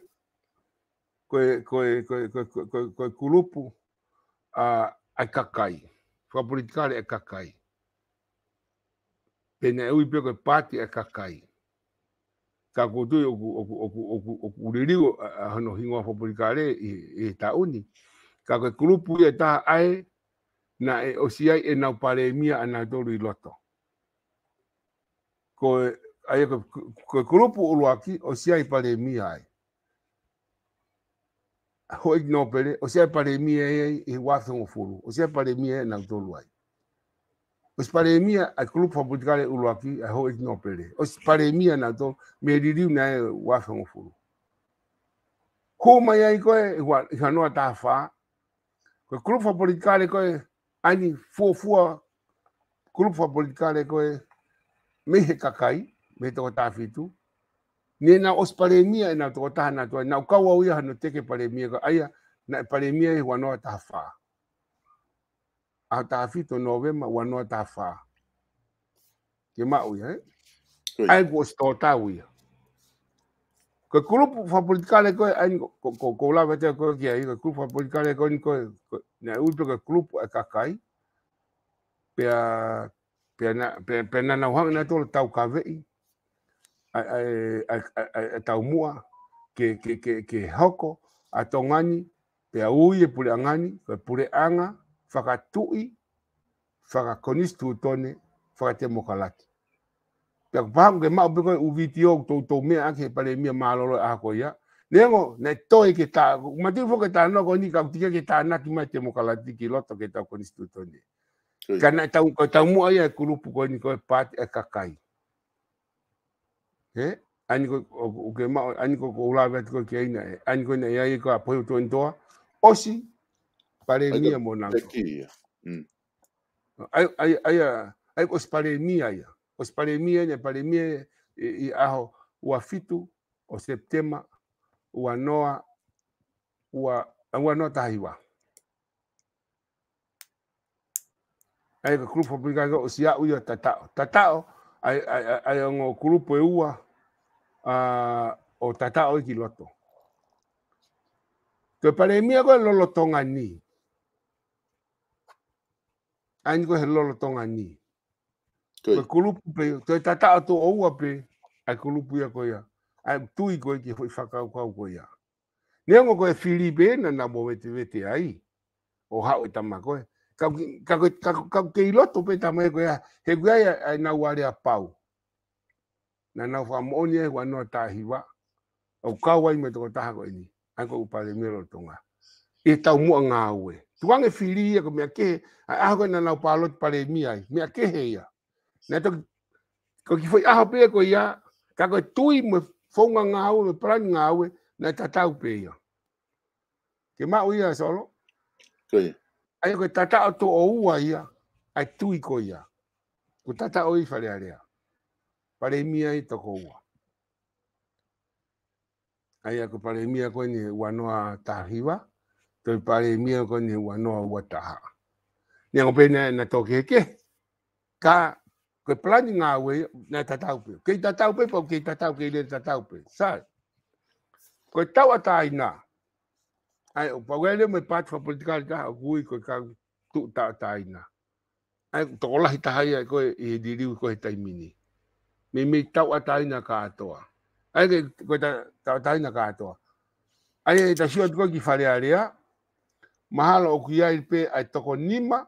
Koe, koe, koe, koe, koe, kulupu a, a kakai. Fa politikare e kakai. Pe na e ui pe koe pati e kakai. Ka kutui oku, oku, oku, oku, oku, oku, oku, oku, oku, oku, oku, oku, oku, oku, oku, oku, oku, oku, oku, e oku, oku, oku, oku, oku, oku, oku, oku, oku, ko ai ko ko kulupu uluaki o sia i pandemia ai ho igno pere o sia pandemia e e watho fulu o sia pandemia e na tolu ai o sia pandemia e, a kulupu politikale uluaki a ho igno pere o sia pandemia e, na tolu me ririu na e watho fulu ko mai ai ko e ha no ta fa ko kulupu politikale ko ani fofua kulupu politikale ko e me he kakai, me he toko tāwhitu. Nē nā os paremia e nā toko taha nā tuai, nā ukau au iaha no teke paremia, ka aia, nā paremia e wanoa taha whā. A tāwhitu novema, wanoa taha whā. Ke maui, he? Eh? Ai kua stō tāu ia. Ka kurupu wha politikale koe, ai ko kōlawa te koe kia i, ka kurupu wha politikale koe, ni koe, nā ui pe ka kurupu e kakai, pia pena na hanga na tol tau ka vei ai ai tau mua ke ke ke ke hoko a tongani pe a ui e pule angani pe pule anga faka tui faka konis tu tone faka te mokalaki pe ku pahamu ke mao pekoi uviti o tou tou mea ake pale mia maaloro e ako ia Nengo, ne toi ke ta, matiru fo ke ta anoko ni ka utike ke ta anaki mai te mokalati ki loto ke tau konistu tonie. Kana tau ko tau mu ai e ku lupu ni ko pat e kakai. He? Ani ko o ke ma ani ko ko la vet ko ke ina. E, ani ko na e ai ko apo to ntoa. Osi pare ni mo na. Mm. Ai ai ai ai os pare ni ai. Os pare ni ai pare ni i aho wa fitu o septema wa noa wa wa noa tahiwa. ai ka grupo pinga o si a tatao tatao ai ai ai ai ngo grupo e ua a o tatao o ki loto ke pare e mi ago lo lo tonga ni ai ko lo lo tonga ni ke grupo pe to tatao to o ua pe a grupo ya ko ya ai tu i ko ki foi faka ko ko ya ne ngo ko e filipe na na mo vete ai o ha o tamako ka ka ka ka loto pe ta me ko ya he ko ya na wa ya pau na e na fa mo ni wa no ta hi wa o ka wa me to ta ha ko ni a ko pa de mero to nga e ta mu nga we tu wan e fili ya ko me ke a ko na na pa lot pa de mi ai me ke he ya na to ko ki foi a ho pe ko ya ka ko tu i me fo nga nga we me pra nga we na ta ta u pe ya ke ma u ya solo ko ya ai ko tata o to ua ia ai tu i ko ia ko tata o i fare area pare mi ai to ko ua ai ko pare mi ko ni ua no ta riva to pare mi ko ni ua ua ta ni ko pena na to ke ka ko plani nga we na tata o pe ke tata o pe po ke tata o ke le tata o pe sa ko tau ataina ai o pau me pat fa political ka gui ko ka tu ta taina ai to la hita hai ko e diri ko hita mini me me ta wa taina ka atoa ai ke ko ta ta taina ka atoa ai e ta shio ko ki fa area mahalo o kia il pe ai to ko nima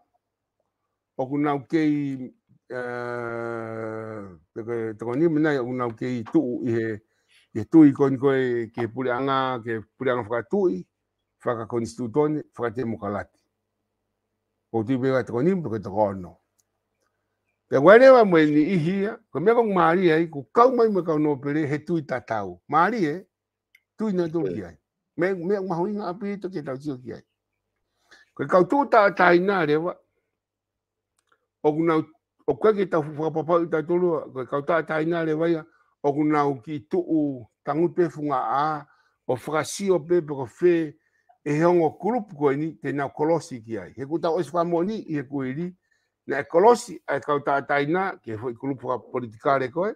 o ku na ke i eh te ko nima na ku na ke i tu i he Ye tui koin koe ke pule anga, ke pule anga whakatui faka konstituton faka te mukalati. O tu bewa te konimu ke te kono. Pe wane wa mwe ni ihia, ko mea kong maari hai, ko kau mai mwe kau nopere he tui tatau. Maari e, tui na tu ki hai. Me, me maho inga api hito e ke tau tio ki hai. Ko ka tu ta ina na rewa, o kuna o kwe ke tau whakapapa i tai tolua, ko ka ta tai na rewa ia, o kuna o ki tuu tangu pefunga a, o pe pepe ko e he ongo kurupu koe ni te nā kolosi ki ai. He kuta osi whamoni i he koe ri, nā e kolosi ai e kau tātaina, ke hoi kurupu ka politikare koe,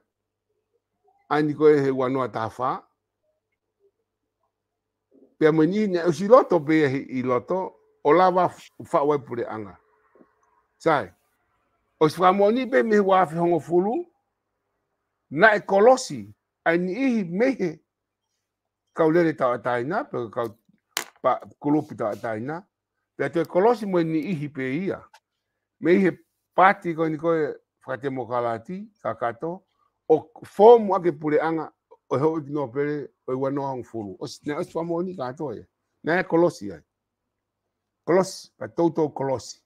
aini koe he wanoa tā whā. Pea mani, nā e usi loto pēa he i loto, o lawa whawai pure anga. Sai, osi whamoni pe me wafi hongo fulu, nā e kolosi, aini ihi mehe, kau lere tātaina, pēka kau pa kulupi ta taina pe te kolosi mo ni ihi pe ia me ihi pati ko ni ko fate mo kalati kakato o fomu ake pure anga o ho no pere o wa no ang fulu o ne o famo ni ka to ye na kolosi ai kolosi pa toto kolosi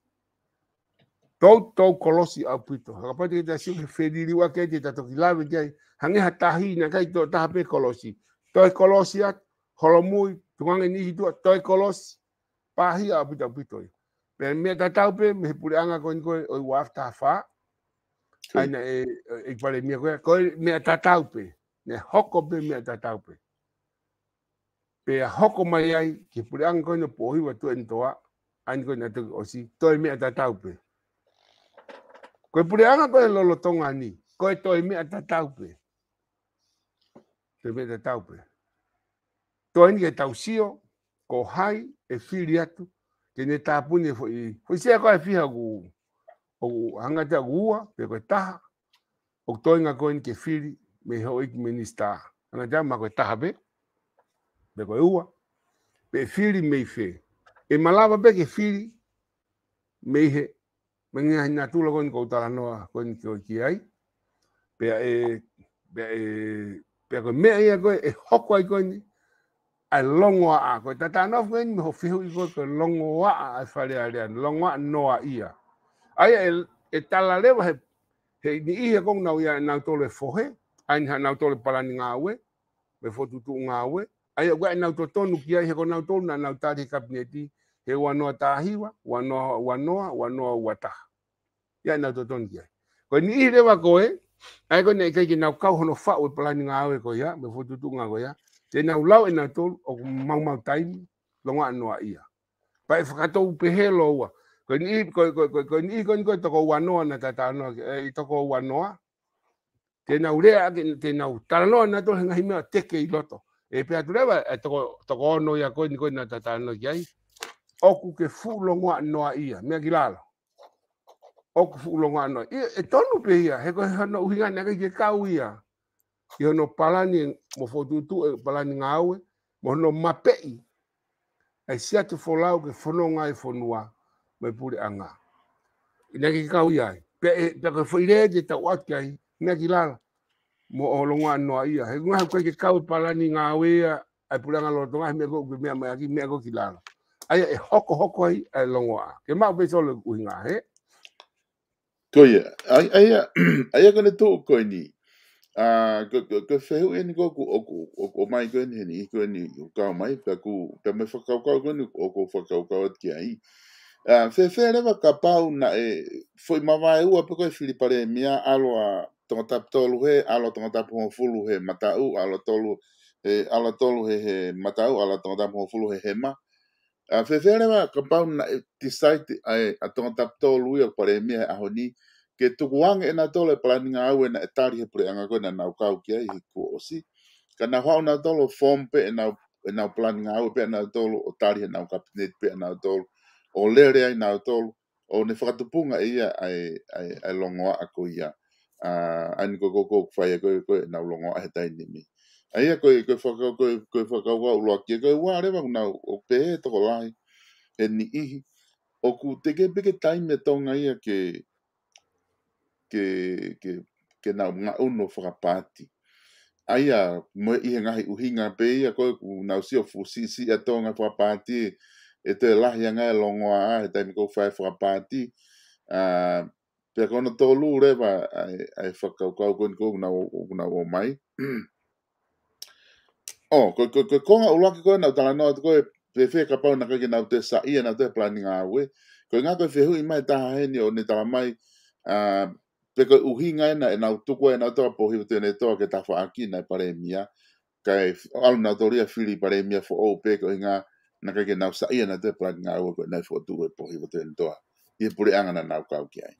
toto kolosi apito ha pa te ta si fediri wa ke te to kilave ke hangi hatahi na kai to ta pe kolosi to kolosi at holomui tuanga ni hitu toi kolos pahi a pita pitoi per me ta tau pe me pure anga ko ko o wafta fa ai na e e vale mi ko me ta tau pe ne hoko pe me ta tau pe pe hoko mai ai ki pure anga ko no pohi wa tu entoa ai ko na tu o si toi me ta tau pe ko pure anga ko lo lo tonga ni ko toi me ta tau pe te me ta tau pe to ani e tau sio, ko hai e whiri atu, ke ne tāpune fwoi. E fwoi sea koe e whiha gu, o hangatea gu ua, pe koe taha, o toi ngā koe ni ke whiri, me ho iki me nista. Hangatea ma ko taha be, pe koe ua, pe whiri me i E malava be ke whiri, me he, me ngā hina tūla koe ni koutara noa, koe ni koe ki ai, pe a e, pe a e, pe a koe mea e hoko ko ni, ai long longo a ko ta ta no ven ho fihu i ko longo a fale ale an longo noa ia ai el e tala leva he he ni ia kong nau ia na tole fohe ai na na tole pala ni ngawe me fo tutu ngawe ai e wa na to tonu kia he ko na to na na tari kabineti he wa no ta hiwa wa no wa no wa no wa ta ia na to tonu kia ko ni i leva ko e ai ko ne ke ki na ka hono fa o pala ni ngawe ko ia me fo tutu ngawe ia te na ulau e na tolu o mau mau taimi, longa anua ia. Pa e whakato upehelo ua. Ko ni koi koi koi koi ni koi koi toko uanoa na tata anua, e i toko uanoa. Te na urea ake, te na utaranoa na tolu hengahi mea teke i loto. E pia tulewa e toko, toko ono ia koi ni koi na tata anua ki ai. Oku ke fu longa anua ia, mea ki lalo. Oku fu longa anua. E tonu pe ia, he koi hana uhingane ake ke kau Ia i no palani mo fotutu e palani ngawe mo no mapei, e si atu folau ke fono nga e fonua, me pure anga. I neki kau iai, pe pe ke fo de tau atu kai, neki mo o no ai ya he kunga hau kai ke kau palani nga aue ia, ai pure anga lotonga, he mea koki mea aki, mea koki lala. Aia e hoko hoko ai, longwa ke a, ke mau pesole kuhinga, he? Koia, aia, aia kone tō koi ni, Ah, whehu e ni koku o mai koe ni hini, i koe ni mai, pa ku ta me whakaukau koe ni o ko at kia i. Whewhea rewa ka pau na e, foi mawai e ua pe koe Filipare mia alo a tongatap tolu he, alo tongatap hon fulu he matau, alo tolu alo tolu he he matau, alo tongatap fulu he ma. Whewhea rewa ka pau na e, tisaiti a tongatap tolu i o mia aho ke tuku wang e tole planning au e na etari he anga koe na nau kau ke i hiku osi. Ka na na tolo form pe e, e nau, planning au pe na e nau tolo o tari he pe na e nau tolo o lere ai nau tolo o ne whakatupunga e ia ai, ai, ai longoa a koe ia. Uh, ani koe koe koe whaia koe na nau longoa he ni mi. A ia koe koe whakau koe koe whakau wa uloa kia koe wā rewa na o pe e toko lai e ni ihi. O ku teke time taime tonga ia ke ke ke ke na nga uno fra pati ai a mo i nga hi uhinga pe ia ko na si o fu si si atonga fra pati e te la ia nga longo a e te ko fa fra pati a pe ko no to lu re ba ai fo ka ka ko ko na na o mai o oh, ko ko ko ko nga ulaki ko na tala no ko pe fe ka pa na ka ki na te sa ia na te planning a we ko nga ko fe hu i mai ta ni o ni ta mai a te ko uhinga ena e nau tuku e nau e toa pohi te ne toa ke tawha aki nai pare mia kai alu nau toria whiri pare mia fo ou pe ko inga na kai ke nau sa ia na te plak ngā ua koe nai fo tuku e pohi te ne toa i e pure angana nau kau ki ai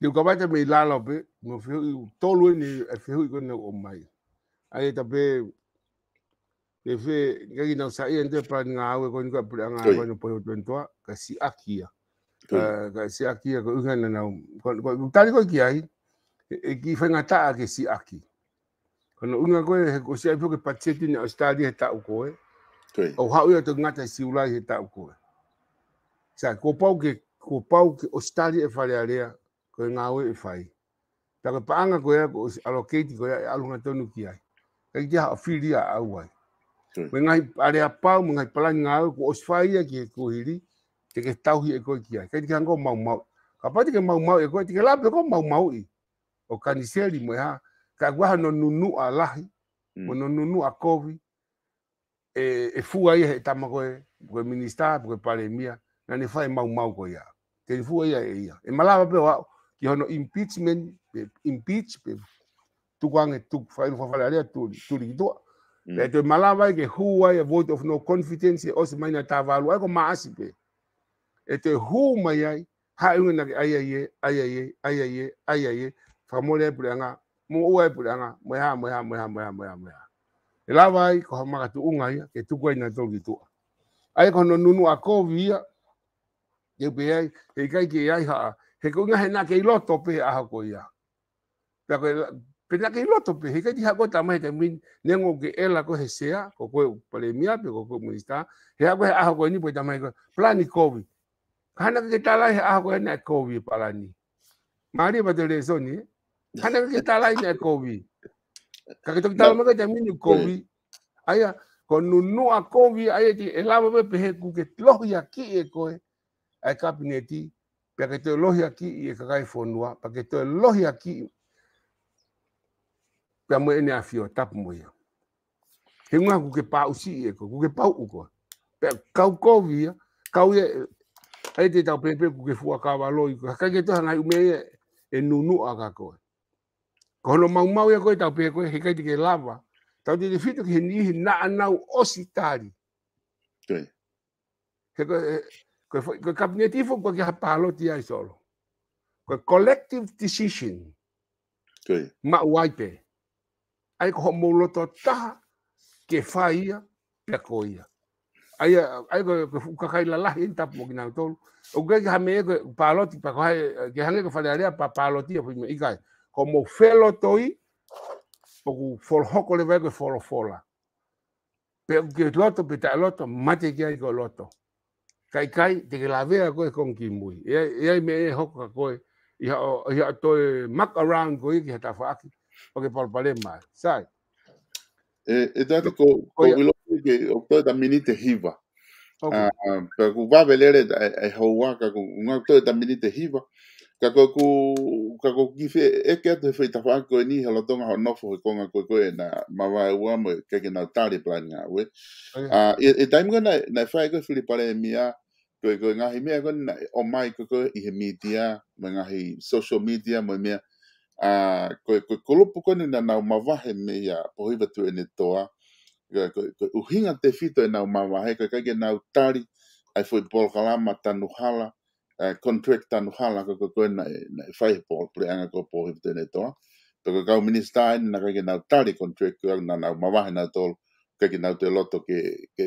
Yo ka vaita me lalo pe, no fehu i tolu ni e fehu i kone o mai. Ai e tape, e fe, ngegi nau sa ia nte pra ni ngā aue kone kua pura ngā aue kone pohi o tuentua, ka si akia. Ah, ka si aki ka uha na na ko tali ko ki ai e, e ki fa nga ta ke si aki ko no unga ko e ko si ai ko patseti na stadi e ta ko e o ha u to ngata ta si u lai e ta ko e sa ko pau ke ko pau ke o stadi e fa area ko nga o e fai e ta ko paanga ko e ko allocate ko e alu nga nu ki ai ka ki ha fili a au ai Mengai area pau mengai pelan ngau ko osfai ya ki ko hiri. Te ke tauhi e koe kia. Kei te hango mau mau. Ka pati ke mau mau e koe, te ke lape ko mau mau i. O kaniseri mo e ha. Ka kuaha no nunu a lahi. Mo mm. no nunu a kovi. E, e fua ia he tama koe, koe minister, koe paremia. Na ne fai mau mau koe ia. Te fua ia e ia. E malaba pe wao. Ki hono impeachment, pe, impeach, pe tukuange tuk, fai no fafalarea turi, turi kitua. Mm. Pe te malaba ke hua ia vote of no confidence, e o se maina tavalu. Aiko maasi pe. e te hū mai ai, ha unga naki ai ai e, ai ai e, ai ai e, ai ai anga, mō ua e pure anga, mai ha, mai ha, mai ha, E lawa ai, ko ha maka unga ia, ke tuku ai nga tau ki tua. Ai kono nunu a kovi ia, ke upe ai, he kai ki ai ha, he ko unga he nga ke iloto pe aha ko ia. Pea pe nga ke iloto pe, he kai ti hako ta mai te min, nengo ke ela ko he sea, ko koe palemia, ko koe munista, he hako he aha ko ni, po ta mai koe, plani kovi, Kana ke tala he ako e nai kowi pala ni. Mari ma te reso ni. Kana ke tala he nai kowi. Ka ke toki tala maka te minu kowi. Aia, ko nunu a kowi aia ti e lama me pehe ku ke lohi a ki e koe. Ai kabineti, pia ke te lohi a ki i e kakai fonua. Pa ke te lohi a ki. Pia mo e ne a fio, tapu mo ia. He ngā ku ke pāu si e koe, ku ke pāu u koe. Pia kau kowi ia, kau ia, ai te tau pepe ku ke fua ka wa loi ka ka ke tu hanga ume e nunu a ka ko ko no mau mau ya ko tau pepe ko he kai te ke lava tau te fitu ke ni hi na ana o ositari ke ke ko ko ko ka ni ti fu ko ke pa lo ti ai solo ko collective decision ke ma wai pe ai ko mo lo to ta ke fa ia pe ko ia ai ai go ka kai la la inta po kina to o ke ha me go paloti pa kai ke hange ko fale area pa paloti po me ikai como felo toi o ku for hoko le vego for fola pe ke loto pe ta loto mate ke ai go loto kai kai te ke la vea ko con kimui e e me hoko ko ia ia to mak around ko ke ta fa o ke palpale mai sai e e dati ko ko ke o to da minute hiva. Okay. Ah, uh, ko va velere e houa ka ko un to da minute hiva. Ka ku ka ko ki fe e ke te fe ta fa ko ni hala tonga ho nofo ah, ko e nga ko ko na ma va wa mo ke ke na tari plan nga we. Ah, e time gonna na fa ko fili pare mia ko ko nga hi mia ko na o mai ko ko i media, ma nga hi social media mo mia. Ah, ko ko ko lu pu ko ni na na ma va he mia po hi va tu toa ko uhinga te fito e nau mama he ko kage nau tari ai foi bol kalama tanu hala uh, contract tanu hala ko ko na na fai bol pre anga ko po hite ne to to ko ka minista ni na kage nau tari contract ko na nau mama he na to kage nau te loto ke ke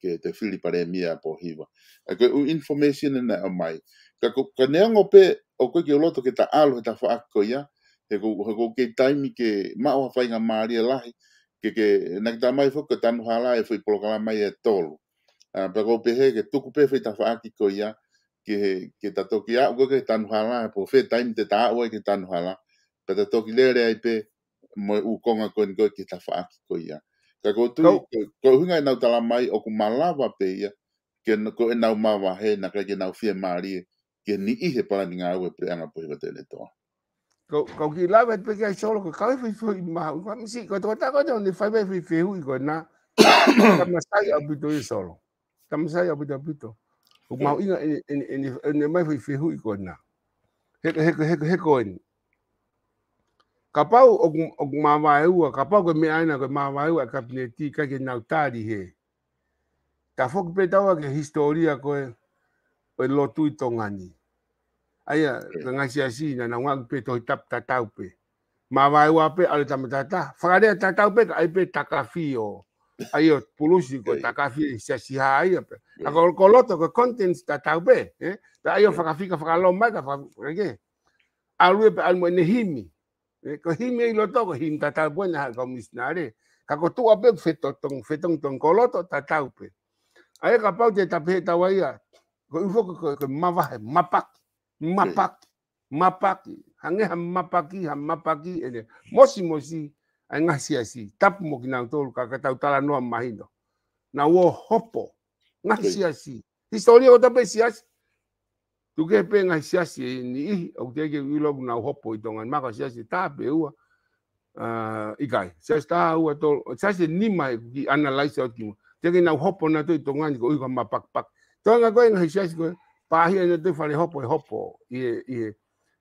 ke te filipare pare mia po hiva eh, ko u information e na mai ka ko ka ne ngo pe o ko ke loto ke ta alo ta fa ko ya he ko ke time ke ma o fai nga maria e lahi ke ke na ta mai fo ke tan hala e foi polo kala mai e tol a pe ko pe he ke tu ku pe fe ta fa ki ko ya ke ke ta to ki a ke tan hala e po fe time te ta o ke tan hala pe ta to ki ai pe mo u ko nga ko ngo ki ta fa ki ko ya ka ko tu ko hu e na ta la mai o ku malava pe ya ke ko e na u ma wa he na ke na u fie mari ke ni i he pa ni nga o pe anga po ko te le to ko ko ki la vet pe ka solo ko ka fi fi ma ko mi si ko ta ko ni fa be fi fi hu ko na ka ma sai abito i solo ka ma sai abito abito ko ma inga ni e ni ni mai fi fi hu ko na he he he he ko ni ka pa o o ma ma e u ka pa ko mi ai na ko ma ma e u ka ni ti ka ke na ta di he ta fo ke pe ta wa ke historia ko e lo tu i tonga ni aya ngasi asi na na wang pe to tap tau pe ma vai wa pe ale tam ta tau pe ka pe takafio ayo pulusi ko takafi sia ha ayo pe ako koloto ko contents tau pe eh ta ayo fakafi ka fakalo ma ka fakage alwe pe almo nehimi ko himi lo to ko him tatau pe na ka misnare ka ko tu ape feto tong fetong tong koloto tau pe ayo kapau te tape tawaia ko ufo ko mavahe mapak mapaki mapaki hange ha mapaki ha mapaki ene mosi mosi ai nga si si tap mo kina to ka ka ta utala no mahino na wo hopo nga si si historia o ta pe si si tu ke pe nga si si ni i o te ke wi log na hopo i tonga ma ka si ah, si ta pe u i kai si si ta u to si si ni mai ki analyze o ki te ke na hopo na to i tonga ni ko i ka mapak pak tonga ko nga si si ko pahia ina te fale hopo e hopo i e i e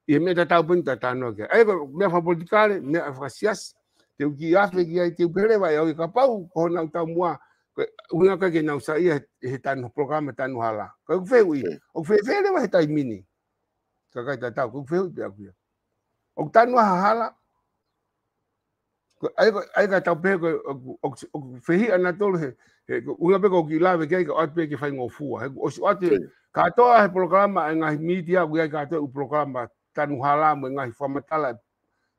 i e meta tau punta ta no ke ai me fa politikare me afasias te uki afe ki ai te upere vai au i ka pau ko na uta mua una ka ke na usa i he tan programa tan hala ka u fe ui o fe fe le vai tai mini ka kai ta tau ku fe ui aku ya o tan wa hala ai ai ka tau pe ko o fe hi ana tolu he una pe ko ki lave ke ai ka at pe ki fa ngofu ha o si Ka toa he programa e ngahi media ku ia katoa u programa tanu hala mo e ngahi whamatala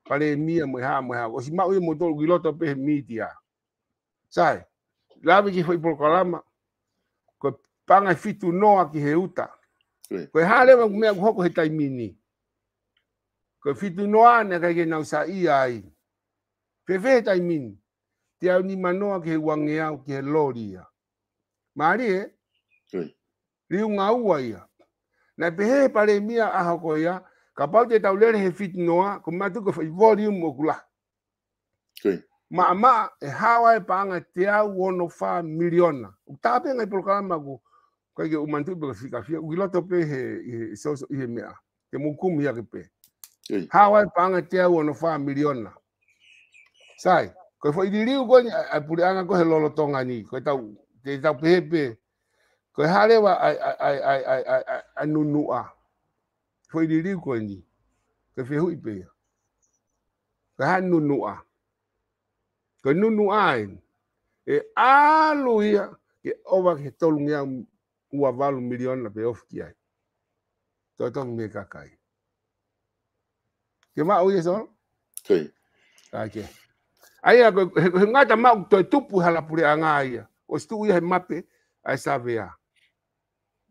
pale e mia mo e ha mo ha. O si mau i motor ki loto pe media. Sae, lawe ki whai programa ko panga fitu noa ki he uta. Ko e hale wa kumea kuhoko he taimini. Ko fitu noa ne kai kena usa i ai. Fefe he taimini. Te au ni manoa ki he wangeau ki he lori ia. Maari e? riu nga ua ia. Na pehe pare mia aha ko ia, ka pau te tau lere he fit noa, ko mea tuko fai volume o kula. Okay. Ma ama e hawa e paanga te au ono fa miliona. U tape ngai prokama ko, ko ike umantu pe ka fika fia, uki loto pe he, he, so, so, he mea, te mungkumu ia ke pe. Okay. Hawa e paanga te au ono fa miliona. Sai, ko e fai diriu ko ni, ai puri anga ko he lolo tonga ni, ko e tau, te tau pehe pe, pe, Ko e hare wa ai ai ai ai ai ai ai ai nunu a. Ko i diri ko ni. Ko fe hui pe. Ko ha nunu a. Ko nunu a e. E alu ia ke owa ke tolu ngia ua valu milion na pe ofki ai. Ko tolu me kakai. Ke maa uye sono? Kei. Ake. Ai a ko he ngata mau toi tupu hala pure a ngā ia. O stu uye he mape ai sa vea.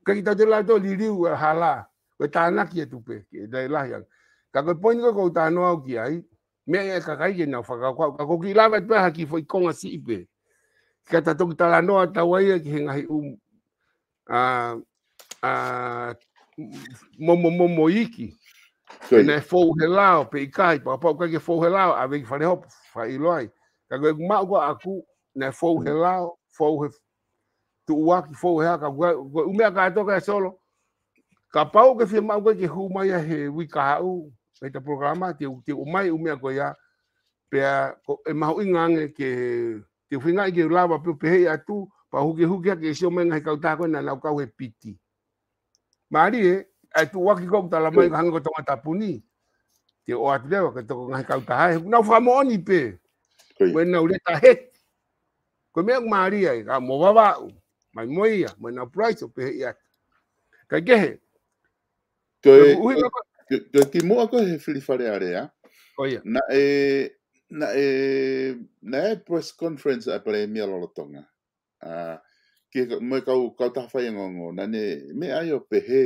Kaki ta te la to li riu e eh, hala we ta na ki tu pe ki dai la ya ka ko point ko ko ta no au ki ai me e ka kai ki na fa ka ka ko ki la vet pe ha ki foi kon asi pe ka ta to ta la no ta ki hen ai um a a mo mo mo mo iki so ne fo helao pe kai pa pa ka ki fo helao a ve fa le hop fa i loai ka ko ma ko aku ne fo helao fo helao tu ua ki fo he ka u me ka to ka e solo ka pau ke fi ma ke hu mai he wi ka e u sai ta programa ti u ti u mai u me ko ya pe e ma inga nge ke ti fi nga ke la ba pe pe ya tu pa hu ke hu ke ke so men ha ka ta ko na la ka we piti mari e, e tu ua ki ko ta la mai ka ko ta ta puni ti o at le ka to nga ka ta he na fa mo ni pe Bueno, ahorita, hey. Comía con María, y como va, va. mai moia mai na price pe ia ka ke he ke ke ti mo ko he fili fare area oia na e na e na e press conference a pale mi lo tonga a ke mo ka ka ta fa ngo na ne me ayo pe he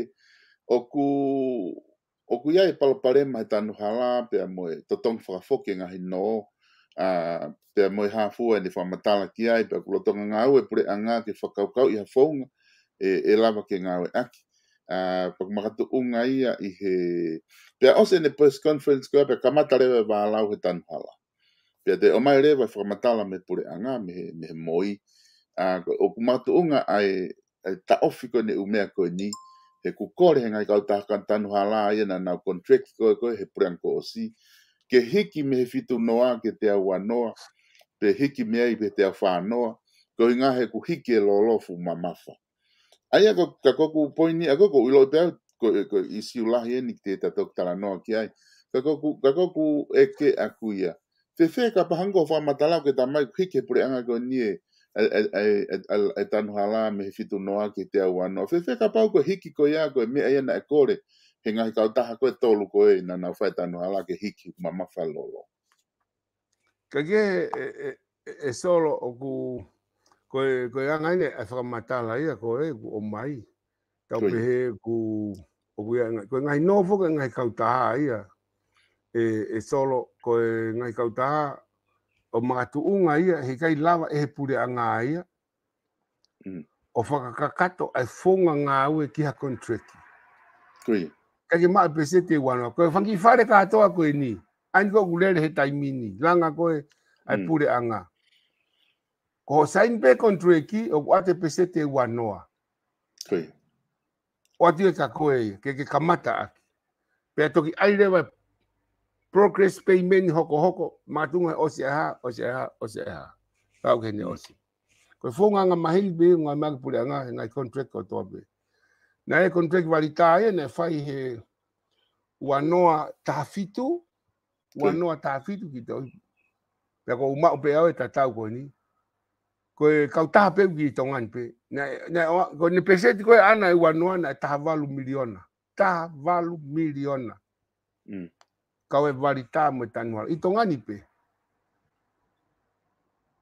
oku oku ia e palapare mai tanu hala pe a moe totong whakafoke ngahi no a ah, pe mo ha e ni fa matala ki ai pe ku lotonga nga u e pure anga ke fa kau kau i ha fonga e e lava ke nga u aki a ah, pa unga ia i he pe a ose ne post conference ko pe kamata rewe va la u he tan hala pe te o mai rewe fa me pure anga me me moi a ah, o ku matu unga ai ai ta ofiko ne umea ko ni he ku kore he ngai kau kan tan hala ia na na contract ko ko he pure anko o si ke hiki me fitu noa ke te awa noa, pe hiki me ai pe te awha noa, ko inga he ku hiki e lolofu ma mafa. Ai ako ka koku poini, ako ko ilo te au, ko, ko isi ulahi eni ki te tatok tala noa ki ai, ka koku, ka koku eke aku ia. Te fe ka pahango wha matalao ke tamai ku hiki e pure anga ko nie, e, e, e, e tanuhala me fitu noa ke te awa noa. Te fe ka pahango hiki ko ia ko e mea iana e kore, he ngai kau taha koe tolu koe ina nau whaetano ala ke hiki ma mawha lolo. Ka ke e, e, e, e solo o ku koe, koe ngai ine e whakamatala ia koe ku o mai. Tau pehe ku o ku ngai, koe ngai nofo ke ngai kau taha ia. E, e solo koe ngai kau taha o mātu unga ia he kai lava e he pure anga ia. Mm. O whakakakato ai e fonga ngā ue ki ha kontreki. Kui. kaki ma pesete wano ko fangi fare ka to ko ni an ko gulele he taimini langa ko hmm. ai pure anga ko sain pe contre ki o ate pesete wanoa sí o ati ka ko ke ke kamata aki pe to ki ai lewa progress payment hoko hoko matunga o se ha o se ha o se ha ka ke ne o se ko fonga nga mahil be nga mag pure anga nga contract ko to be Na e kontrek walita e ne fai he wanoa tafitu, wanoa tafitu ki tau. Pea ko uma upe au e tatau e- e ko ni. Ko e kau taha peu ki tongan pe. Na, na, ko ni peseti ko ana e wanoa na e valu miliona. Taha valu miliona. Mm. Kau e walita mo e tanu hala. I pe.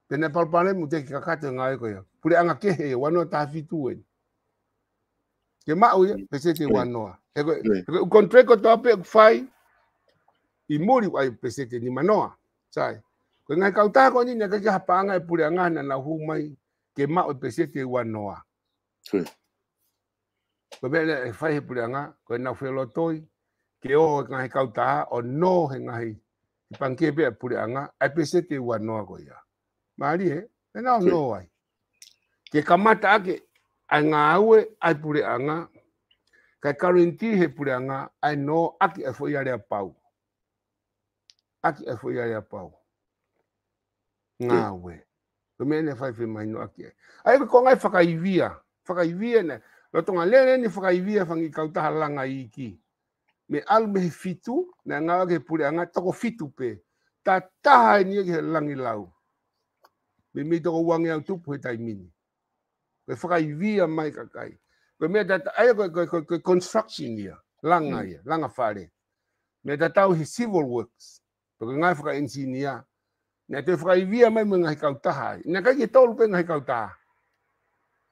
Pena palpane mo te ki kakate ngā e ko ia. Pule anga kehe e wanoa tafitu e ke mau ya pesete mm. wanoa e ko o contract to ape fai i mori ai pesete ni manoa sai ko ngai kau ta ko ni nya ka pa ngai e pura ngana na hu mai ke mau pesete wanoa ko bele e fai pura nga ko e na lo toi ke o ngai kau ta o no he ngai i panke be e pura nga ai pesete wanoa ko ya mari e na no ai ke kamata ke ai ngā aue, ai pure anga, kai karo in he pure anga, ai no aki e fwoi area pau. Aki e fwoi area pau. Ngā aue. Ko mea ne whaife mai no aki e. Ai ko ngai whakaivia, whakaivia ne, lo tonga lere ni whakaivia whangi kautaha langa i ki. Me alme he fitu, ne ngā aue he pure anga, toko fitu pe. Ta taha e ni e he langi lau. Me mi toko wangi au tupu he taimini koe whakai via mai kakai. Koe mea tata, aia koe, koe, koe, koe construction ia, langa mm. ia, langa whare. Mea tata au he civil works, koe ngai whaka engineer. Nea te whakai via mai mga he kautaha ai. Nea kai ke tolu pe mga he kautaha.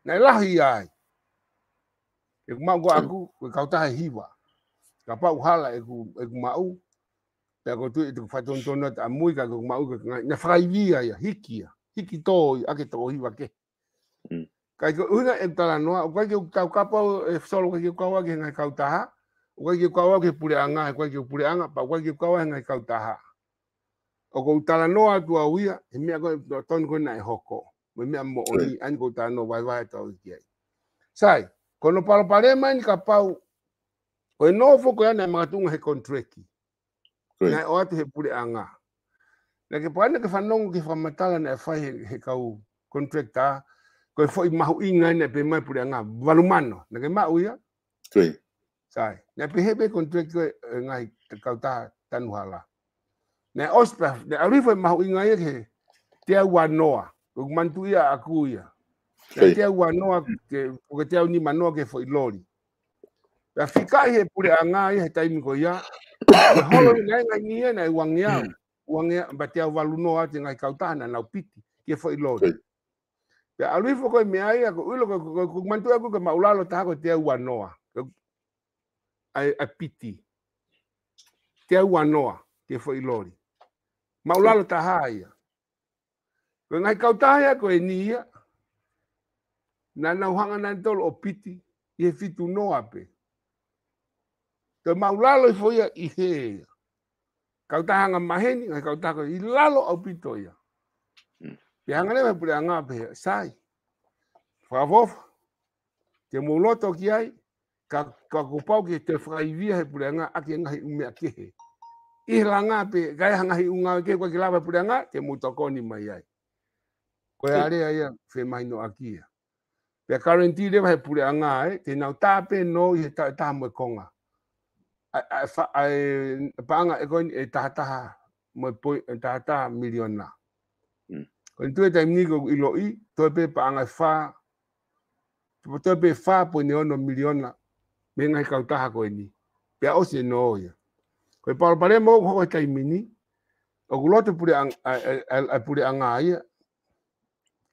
Nea lahi ia ai. E kumau ko aku, koe kautaha e hiwa. Ka pau hala e kumau. E Pea koe tui, e tuku whaitontono ata amui ka kumau ka ngai. Nea whakai via ia, hiki ia. Hiki tō ake tō hiwa ke. Mm. Kai ko una e tala noa, o kai ke kau kapa e eh, solo kai ke kawa ke ngai kau taha, o kai ke e kawa ke pure anga, o kai ke pure anga, pa o kai ke kawa ngai kau taha. O kou tala noa tua uia, he mea koe ton koe nai hoko. Me mea mo hmm. oni, ani kou tala noa vai vai tau sai, ai. Sai, kono palopare mai ni ka pau, o e noo foko yana e magatunga he kontreki. Hmm. Nai o atu he pure anga. Na ke pāne ke whanongo ke whamatala na e whai he kau kontrekta, ko foi i mahu inga ne pe mai pura nga valumano ne ke mau ya tui sai ne pe hebe kon tui ko eh, nga i kauta tanu ne ospa ne ari fo mahu inga ia ke te au noa ko mantu ia aku ya te au noa ke o ke te au ni manoa ke foi lori Ya fika he pure anga ya he taimi ko ya. Holo ngai ngai ni na wangia. Hmm. Wangia batia valuno ati ngai kautana na piti ke foi lori Ya alui foko me ai aku ulo ko ko ko mantu aku ke maulalo ta ko te wa noa. Ai a piti. Te wa noa te foi lori. Maulalo ta hai. Ko nai ka ta hai ko enia. Na na hanga na tol o piti ye fitu noa pe. Ke maulalo foi i he. Ka ta hanga maheni ka ta ko ilalo lalo o pitoia. ia. Pe hangare me pure anga pe sai. Favof. Te moloto ki ai ka ka kupau ki te fai via he pure anga ake ngai ume ake he. I langa pe gai hanga unga ke ko kilava pure anga te mutoko ni mai ai. Ko e are ai fe mai no akia. Pe karenti le he pure anga e te nau tape no i he ta ta konga. Ai ai pa anga e ko e ta ta mo poi ta e ta miliona. Ko tu eta ni i lo i to pe pa nga fa. Po to pe fa po ne ono miliona. Me nga ka utaha ko ni. Pe o se no ya. Ko pa pa le mo ko ka i mini. O glo te pure ang a pure ang a ya.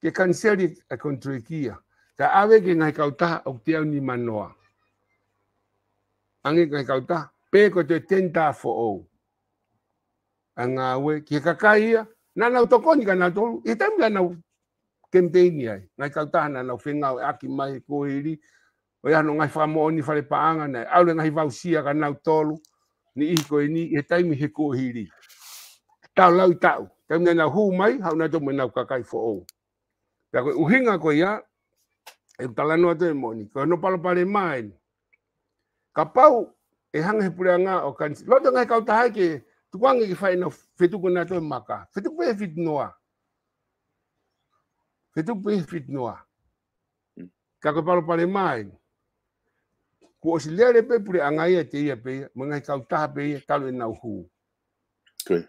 Ke kan se di a kontri kia. Ta ave ke nga ka utaha o te ni manoa. Ange nga ka utaha. Pe ko te tenta fo o. Anga we ke ka ka ia na na to koni kana to itam kana campaign ya na ka ta na na aki mai ko hiri o ya no ngai famo ni fale paanga na au le ngai vau sia kana tolu ni i ko e ni itam he ko hiri ta la ta ta na na hu mai ha na to me na ka kai fo o ya ko uhinga ko ya en tala no te moni ko no palo pale mai kapau e hanga he pura o kan lo te ngai ka ta ke tuanga ki fai no fetu kuna to maka fetu pe fit noa fetu pe fit noa ka ko palo pale mai ku osilere pe pure angai te ye pe mangai kau ta pe talo e na hu ke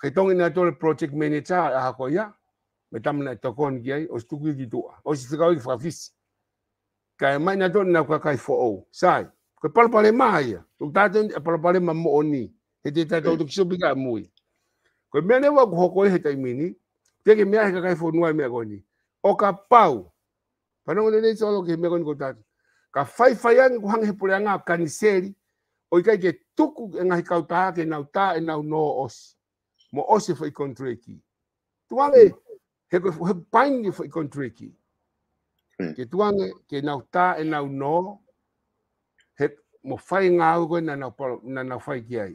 ke tong ina to project manager a ko ya me na to kon ki os tu ki tu os te kau ki fafis ka e mai na to na ka kai fo o sai ko palo pale mai tu ta te palo pale ma mo oni He te tātou tu kiso pika mui. Koe mea ne waku hoko e he taimini, teke mea he kakai whonua mea koni. O ka pau, panongo ne neisa alo ke mea koni ko tātou. Ka whaiwhai angi ku hangi he pore anga kaniseri, o ikai ke tuku e ngahi kautaha ke nau tā e nau no osi. Mo osi whai e kontreki. Tuange, hmm. he, he paini whai kontreki. Hmm. Ke tuange, ke nau tā e nau no, he mo whai ngā uko na nau, na nau whai ki ai.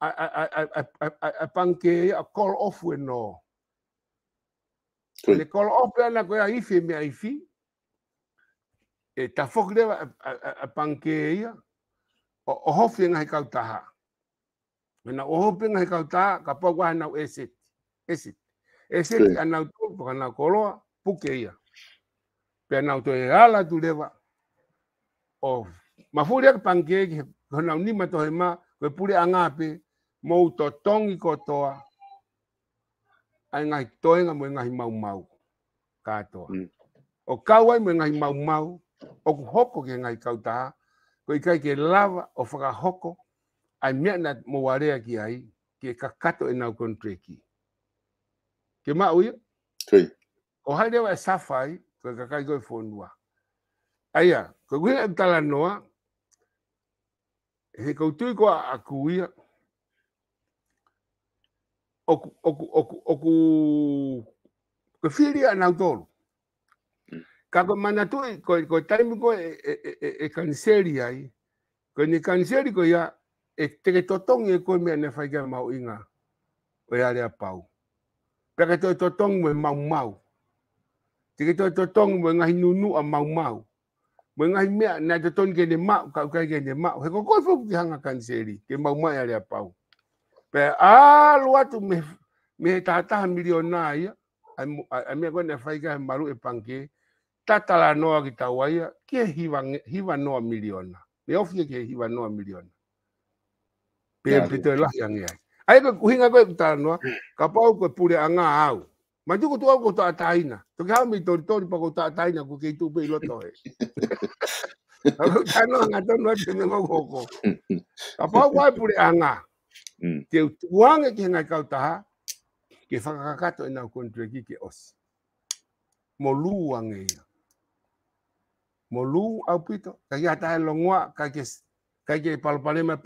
apanke a call off we no. Le call off la na koe ifi me ifi. E, e ta fok lewa apanke ia. O, o hofi e ngai kautaha. Mena o hofi e ngai kautaha ka pau waha nau esit. Esit. Esit sí. anau tu paka nau koloa puke ia. Pea nau to e ala tu lewa. O mafuria a panke ia ki honau nima tohe maa koe pule angape mou to tongi kotoa, ai ngai toenga mo ngai mau mau katoa. Mm. O kawai mo ngai mau mau, o ku hoko ke ngai kauta, ko i kai ke lava o whaka hoko, ai mea na mo warea ki ai, ke kakato e nau kontre ki. Ke maa uia? Tui. O hai rewa e safai, ko i e kakai koe fondua. Aia, ko kui e tala noa, he koutui ko a kuia, oku oku oku oku ke fili ana hmm. ka ko mana tu e, ko ko time ko e e e, e, e kanseri ai ko ni kanseri ko ya e te totong ko me ne fai mau inga o ya pau pe to totong me mau mau te ke me ngai nunu a mau mau me ngai me na totong ke ne ma ka ka ke ne ma he ko ko fu ki hanga kanseri ke mau mau ya pau pe a lo atu me me tata miliona ia a me gwen e fai ga maru e panke tata la no ki ta wa ia ki e hiva hiva no miliona me ofi ki e hiva no miliona pe pe te la ia ngia ai ko hinga ko ta no ka pau ko pure anga au ma tu ko tu au ko ta taina to ka mi tori tori pa ko ta taina ko ke tu pe lo to e Ano ngato no tiene ngoko. Apa wa pure anga. Mm. te tuanga ki hanga kautaha, ke whakakakato e nau kontraki ke os. Mo lua ngeia. Mo lua au pito, ka ki hata e longua, ka ke, ka ke palopare mai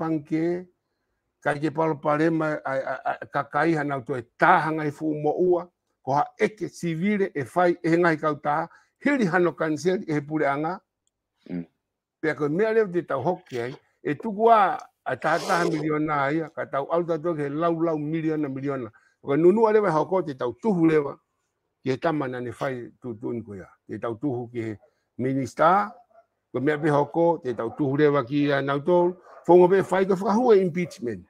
ka ke palopare mai kakaiha nau toi tahanga i e fu mo ua, ko ha eke sivire e fai e ngai kautaha, hiri hano kanseri e he pureanga, mm. pia koe mea leo te tau hoki ai, e tuku a a tātaha miliona ia, ka tau au tato ke lau lau miliona miliona. O ka nunu alewa ba ko te tau tuhu lewa, ki he tama nane tu tūtu ni koea. Te tau tuhu ki he minista, ko mea pe hao te tau tuhu lewa ki a nautou, whonga pe whai ka whakahua impeachment.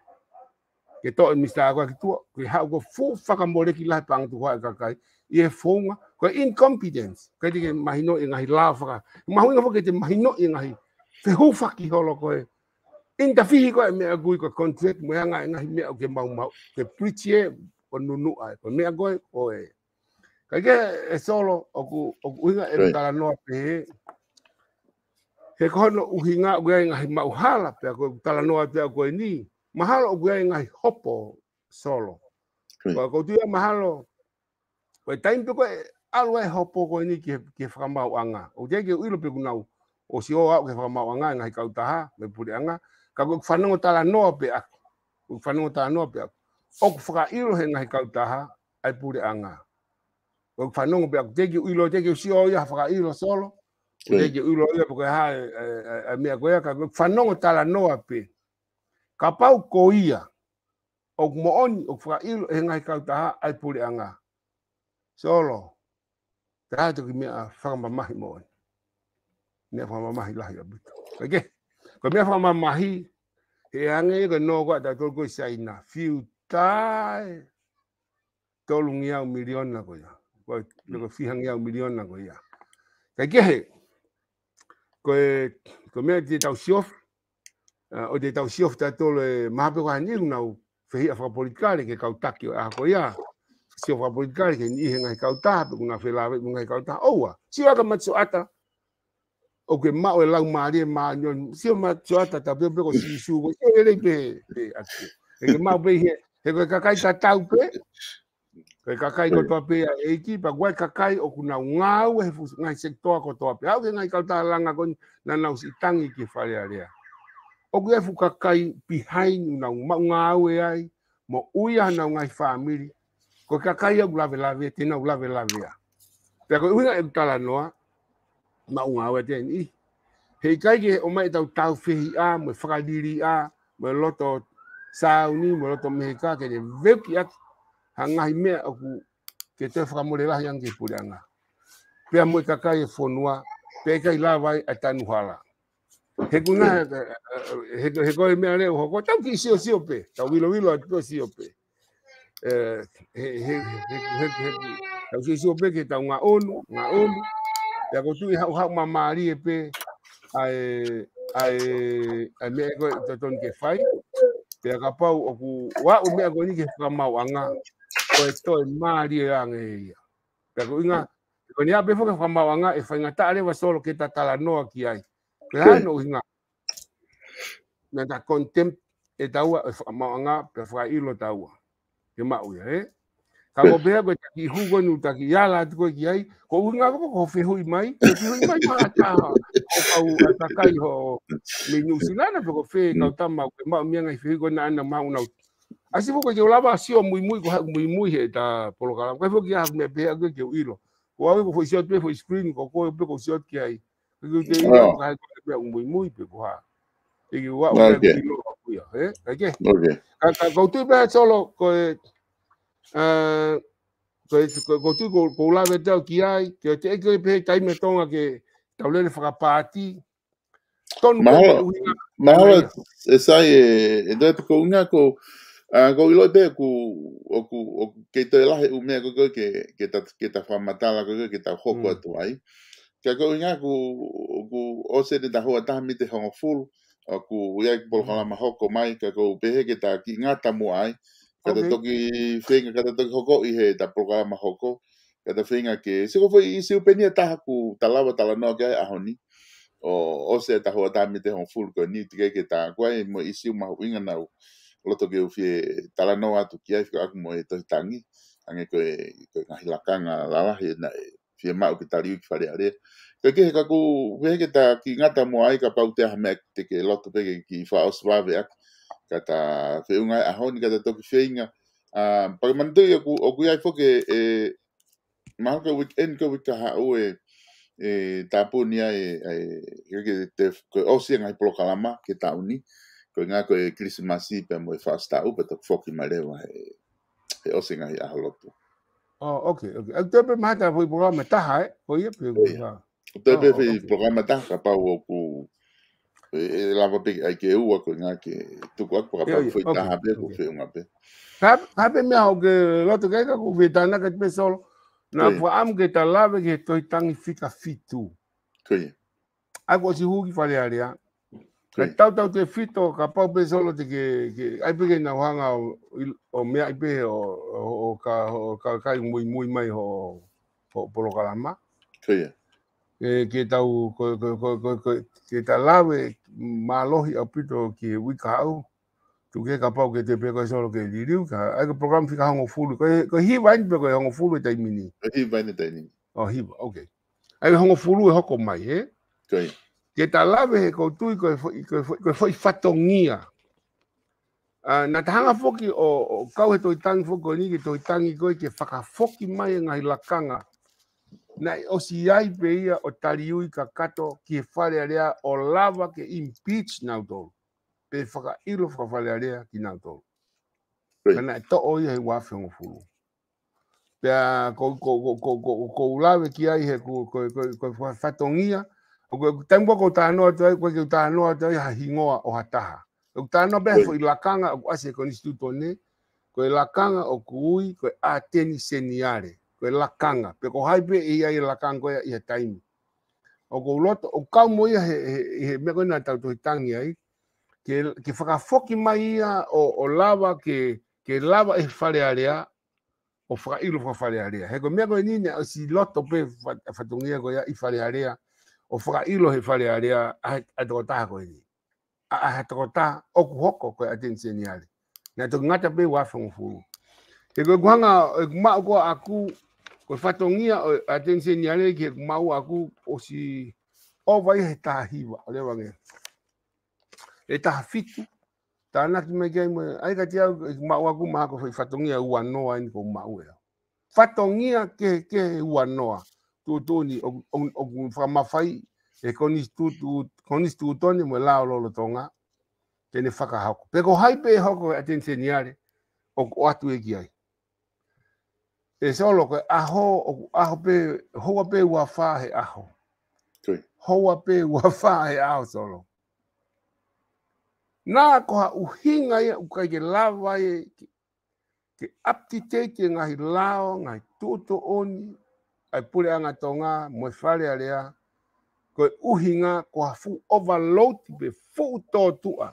Ke to e minista akoa ki tua, ki hao ko fō whakamore ki lahi pangatu hoa e kakai, i he whonga, ko incompetence, kai e te mahino i e ngahi lawa whaka, mahu inga whaka te mahino i ngahi, fa ki holo koea inga fihi ko gui agu ko contract mo yanga nga me o mau mau ke pritie o nunu a ko me agu ko e. ka ke e solo o ku o ku e ndala no pe e. he ko no u hinga u ga nga mau hala pe ko tala no pe ko ni mahalo u ga nga hopo solo ko ko tu mahalo ko time pe ko alu e hopo ko ni ke ke fra mau anga o ke ilo pe ku o si o au ke fra mau anga e nga ka me puri anga ka ko fa no tala no pe a ko fa no tala no pe a o ko fa i ro he ngai ka ta ha ai pure anga ko fa no pe a te ki i lo te ki si o ya fa i ro solo te ki i lo ya ko ha a mi a ko ya ka ko fa no tala no pe ka pa ko ia o mo on o fa i ro he ngai ka ta ha ai pure anga solo ta to ki me a fa ma mai mo ne fa ma mai la ya bit ok Ko mea wha mamahi, he ange ko no ko ta tol ko sai na fiu tai. Tolung ia milion na ko ya. Ko ko fihang ia milion na ko ya. Ka ke he. Ko ko mea te tau siof. Ah, o te tau siof ta tol eh, mahape ko hane na o fehi a whapolitikare ke kau taki o a ko ya. Sio whapolitikare ke ni ihe ngai kau tahape kuna whelawe ngai kau taha. Oua, siwa ka matso ata. Oua o que ma o lau mari ma no si ma cho ta ta pe pe ko si su ko e le pe pe atu e que ma pe he e ko ka kai ta tau pe ko ka kai ko to pe e ki pa wa ka kai o kuna nga we fu nga sector ko to pe au nga ka ta langa ko na na si tangi ki fale ale o que fu ka kai behind na ma nga we ai mo uia na nga family ko ka kai o lave lave tina lave lave pe ko una e tala noa ma unga wa ten i he kai ke o mai tau tau fehi a mo fra diri a mo loto sa uni mo loto me ka ke de veki at hanga hi me aku ke te fra mo le la yang ke pulanga pe mo ka kai fo noa pe kai la vai ata nu hala he kuna he he ko me ale o ko tau ki si o si o pe tau wilo wilo at ko si o pe eh he he he he he tau ki si o pe ke tau nga onu nga onu ya ko tu ha ha ma mari e pe ai ai a me ko to ton ke fai pe ka pau o ku wa o me ko ni ke ka ma wa nga ko to e mari e ang e ya ya ko inga ko ni a pe fo ka ma wa nga e fa nga ta le wa solo ke ta ta la no ki ai la hmm. no inga na ta contem e ta e wa ma nga pe fa i lo ta wa ke ma u ya eh Kako pēr koe taki hugo nu taki ala atu koe ki ai, ko unga ko ko whehui mai, ko whehui mai maa taha, ko kau atakai ho me New Zealand, pe ko whee mm. kau tama koe maa mianga i whehui koe na ana maa unau. Asi po koe ke olawa sio mui mui ko haku mui mui he ta polo kalam, koe po ki haku mea pēr koe ke uilo. Ko awe ko whaisiot pe whai screen ko koe pe ko siot ki ai. Ko koe te ina ah. ko haku mea mui mui pe ko haa. Eki wā o koe ki lo haku ia, he? Kake? Kau tūpea solo koe Ah, ko ko tu ko ko la ve tau ki ai ke te e ke pe tai me tonga ke tau le fra pati ton ko ma ma e sai e e de ko unia ko a ko i loipe ku o ku o ke te la u me ko ko ke ke ta ke ta fa mata la ko ke ta hoko mm. atu ai ke ko unia ku ku o se de ta ho ta mi te hono full o ku ya ko la ma hoko mai ke ko pe ke ta ki ngata mo ai Kata okay. toki whenga, kata toki hoko i he ta programa hoko. Kata whenga ke, siko foi i siu penia taha ku talawa tala noa ke ahoni. O ose ta hoa tāmi te hon fulu ko ni tika ke tā kua e mo i siu mahu inga nau. Loto ke uwhie tala noa atu kia i aku mo e tohi tangi. Ange koe, koe ngahi lakanga lala he na e whie mau ki tariu ki whare area. Koe ke he kaku, wehe ke ta ki ngata mo ai pau te ahamek te ke loto peke ki wha oswawe aku. kata feunga a honi kata toki feinga a pa mandu ya ku ku ya foke e mahu ka wit en ka wit ka e e tapu ni e e ke te ko e o si ngai polo kalama ke ta uni ko nga ko e christmas i pe mo e fasta u pe to foki malewa e e o si ngai a holoto o oh, okay okay al tebe mata foi programa ta hai eh? ho ye pe ko ha tebe foi programa ta ka pa u ku E, e lava pe ai ke u ko nga ke tu ko ko pa foi ta ha pe ko fe un ape ha ha pe me au ke lo to ke ka ku vita na ka pe solo na fo am ke ta lava ke to i tangi fika fitu ke ai ko si hu ki fa le area ka ta ta te fito ka pa pe solo te ke ke ai pe na hanga o o me ai pe o o ka o ka kai muy muy mai ho po lo kalama ke ya e ke tau ko ko ko ko ko ke ta lave ma lohi a pito ki tu ke ka pau ke te pe ko e so lo ke li ri ka ai ko program fi ka hango fulu ko ko hi vain pe ko hango fulu tai mini ko hi vain tai mini oh hi okay ai ko hango fulu e ho ko mai he tei ke ta lave ko tu e ko ko ko foi fatongia a ah, na ta hanga foki o ka ho to tang foko ni ke to tang i ko ke faka foki mai ngai lakanga na o si ai veia o tariui ka kato ki e whare area o lava ke impeach nau tō. Pe whaka iru whaka whare area ki nau tō. Kana e to oi hei wafe ngō furu. Pe ko, ko, ko, ko, ko, ko, ko ki ai he ko, ko, ko, ko, ko whatongia. O ko tangua ko tānoa tō ai, ko ke tānoa tō ai ha hingoa o hataha. O ta no bea fo i lakanga o ko ase ko nistuto ne, ko i e lakanga o kuui ui, ko a e teni seniare ko kanga pe ko haipe e i ai lakanga ko i taimi o ko lot o ka mo i he he me ko na tau to tangi ai ke ke faka foki mai ia o o lava ke ke lava e fare area o fra ilo fra fare area he ko me ko ni o si lot pe fa ngia ko ia i fare area o fra ilo he fare area a to ta ko ni a a to ta o ku hoko ko atensi ni ale na to ngata pe wa fa mo fu ke ko ma ko aku whatongia eh, a tense ni ale ke mau aku o si o vai estar taha hiwa o lewa nge. E taha fitu, taha natu me kia imu, ai ka tia eh, mau aku maha ko whatongia ua noa ni ko mau ea. Whatongia ke, ke ua noa, tu ni o, o, o, o whamawhai e konistutu, ni mo lao lolo tonga, tene whakahako. Peko hai pe hoko a tense ni ale, o, o atu e ki ai. e se olo ko aho aho pe hoa pe wa fa he aho tui hoa pe wa fa he aho solo na ko ha uhinga ya u kai lava ye ke, ki aptite ki ngahi lao ngai tuto oni ai pule anga tonga mo fale alea koe uhinga ko ha fu overload be fu to tua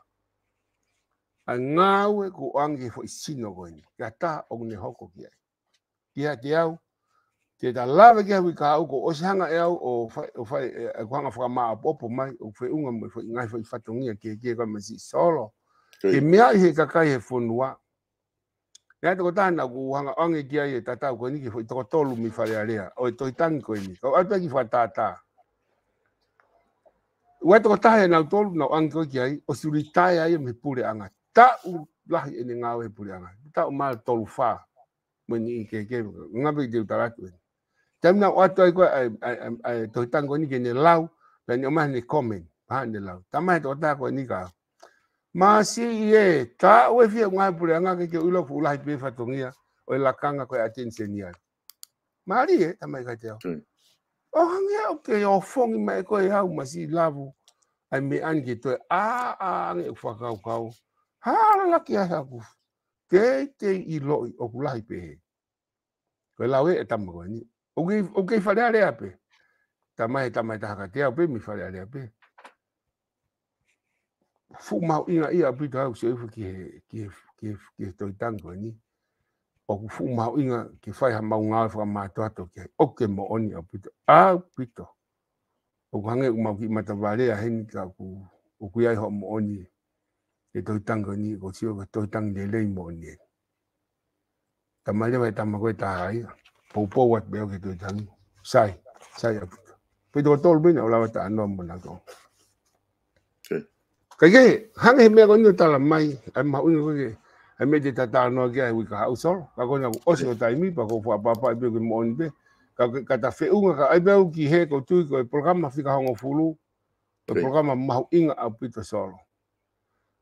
a ngawe ko angi fo sino koe ni kata ogne hoko kia kia te au. Te ta lawe kia hui ka auko, o se hanga e au, o whai, e, e kuanga whaka maa popo mai, o whai unga mui, whai ngai whai whatongia, kia kia kai masi solo. Te mea i he kakai he whunua. Nea te kotahan na ku hanga ange kia i e tatau koe niki, whai toko tolu mi whare alea, o e toi tangi koe ni. Kau atu aki whatata. Ua toko tahe nau tolu nau ange koe kia i, o suri tae ai me pure anga. Ta u lahi ene ngāwe pule anga. Ta u maa tolu whaa. mình ý cái cái ngáp bị điều tarat mình chấm nào ở tôi có ai ai tôi tăng có những cái này lâu là những mà này comment ha này lâu tao mày tôi ta có những cái mà si ye ta ôi phía ngoài bùa ngang cái cái ulo phụ lại bị phát tung ya ôi là căng cái tin sen ya mà đi tao mày cái theo ừ. ô hăng ya ok ô phong mai coi hao mà si lavu ai mi anh cái tôi à a a cái phao phao ha là kia sao ke y i loi o kulai pe he. Koe lau e tamo koe ni. O kei, o kei whare area pe. Tamai tamai tahaka te au pe mi whare area pe. Fu mau inga ia pita au se ufu ki he, ki he, ki he, ki he toi tango ni. O ku fu mau inga ki whai ha mau ngāwe whaka mātoato ki hei. Oke mo oni au pito. Au pito. O kuhange umau ki matawarea heni ka ku, o kuiai ho mo oni. Au thì tôi tăng cái ni của siêu tôi tăng để lên một niệm tầm ấy vậy tầm cái tài ấy phụ phụ vật biểu thì tôi thắng sai sai rồi, vì tôi tôi biết là ta ăn nôm là con cái cái hắn thì mẹ con ta làm may em hậu như cái em biết ta ta nói cái cái hậu số và con là ớt nó tại mi và con phụ bà bà biểu cái món bé cái cái ta phải uống cái ai biểu kỳ hệ của tôi cái program mà phải cái hàng phụ lu cái program mà hậu inga ở bên tôi solo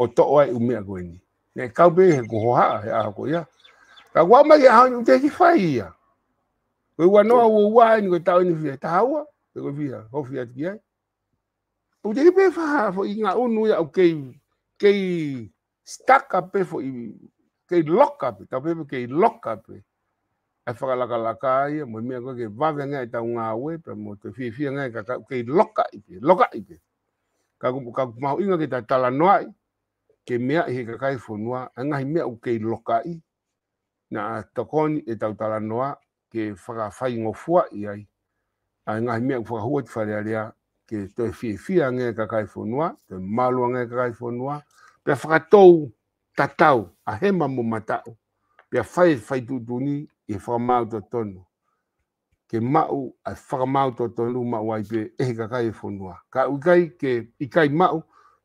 o to'o ai umea koe ni. Ne kau pe he koho haa he aha koe ia. Ka wā mai aha ni te ki whai ia. Koe wanoa ua ua ni koe tau ni fia. Ta haua, te koe fia, hofi ati ki ai. O te ki pe whaha fo i ngā unu ia ok kei, kei staka pe fo i, kei loka pe, ka pepe kei loka pe. Ai whakalaka laka ia, mo mea koe kei wawe ngai tau ngā ue, pe mo te whiwhia ngai kei loka i pe, loka i pe. Ka kumau inga ki ta talanoa i. ke mea i he kakai whanua, angahi mea u kei lokai, na takoni e tau tala ke whakawhai ngō i ai, a ngahi mea u whakahua te wharearea, ke toi fie fia ngē kakai whanua, te malua ngē kakai whanua, pia whakatou tatau, a he mamu matau, pia whai whai tūtuni i whakamau tō tonu. Ke mau a whakamau tō tonu mau ai pe ehe kakai e whanua. Ka ukai ke ikai mau,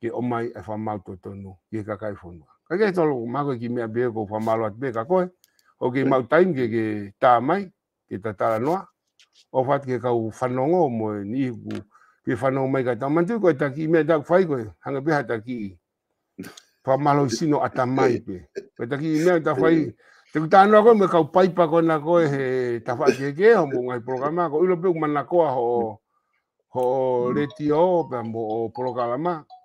ke o mai e wha mau tō tonu ke ka kai whonua. Ka kei tolo ko mako ki mea bea ko wha malo at bea ka koe, o ke mau taim ke ke tā mai, ke ta tā noa, o wha ke kau whanongo mo e ni hiku ke whanongo mai ka tā mantu koe ta ki mea tā kwhai koe, hanga beha ta ki i. Wha malo sino ata mai pe. Pe ta ki mea ta whai, te ku tā noa koe me kau paipa koe na koe he ta wha ke ke ho mo ngai programa, ko ilo peu mana ho, ho reti o, pe mo o programa. Ho,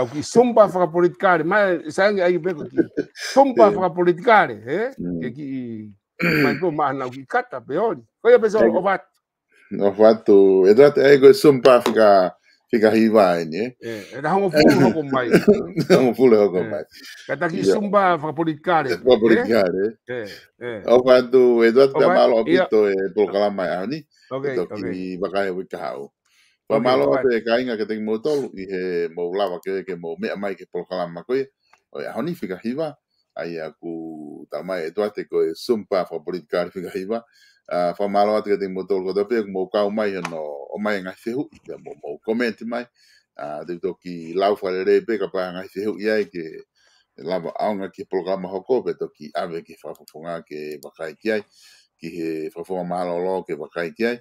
Aquí é son para para é. politicar, mas é? saben aí bem aqui. Son para para politicar, eh? Aqui mas pô, mas não que cata pior. Olha pessoal, o vato. O vato, Eduardo, aí gostou para ficar fica rivai, né? É, era um pulo com mais. Um pulo com mais. Kata ki sumba para politicar. Para politicar, é. É. O vato Eduardo Camalo apito é por calamar, né? Ok, ok. Então que vai cair o carro. Pa malo te kainga ke te motol i he mo lava ke ke mo me mai ke por kala ma koe. O ia honi fika hiva. Ai aku ta mai e tuate ko e sumpa fa politika fika hiva. Fa malo te ke te motol ko te pe mo ka o mai no o mai ngai fehu ke mo mo komenti mai. A te to ki lau fa le rebe ka pa ngai fehu ia e ke lava aunga ki programa hoko pe to ki ave ki fa fa ke vakai ki ai ki he fa fa malo lo ke vakai ki ai.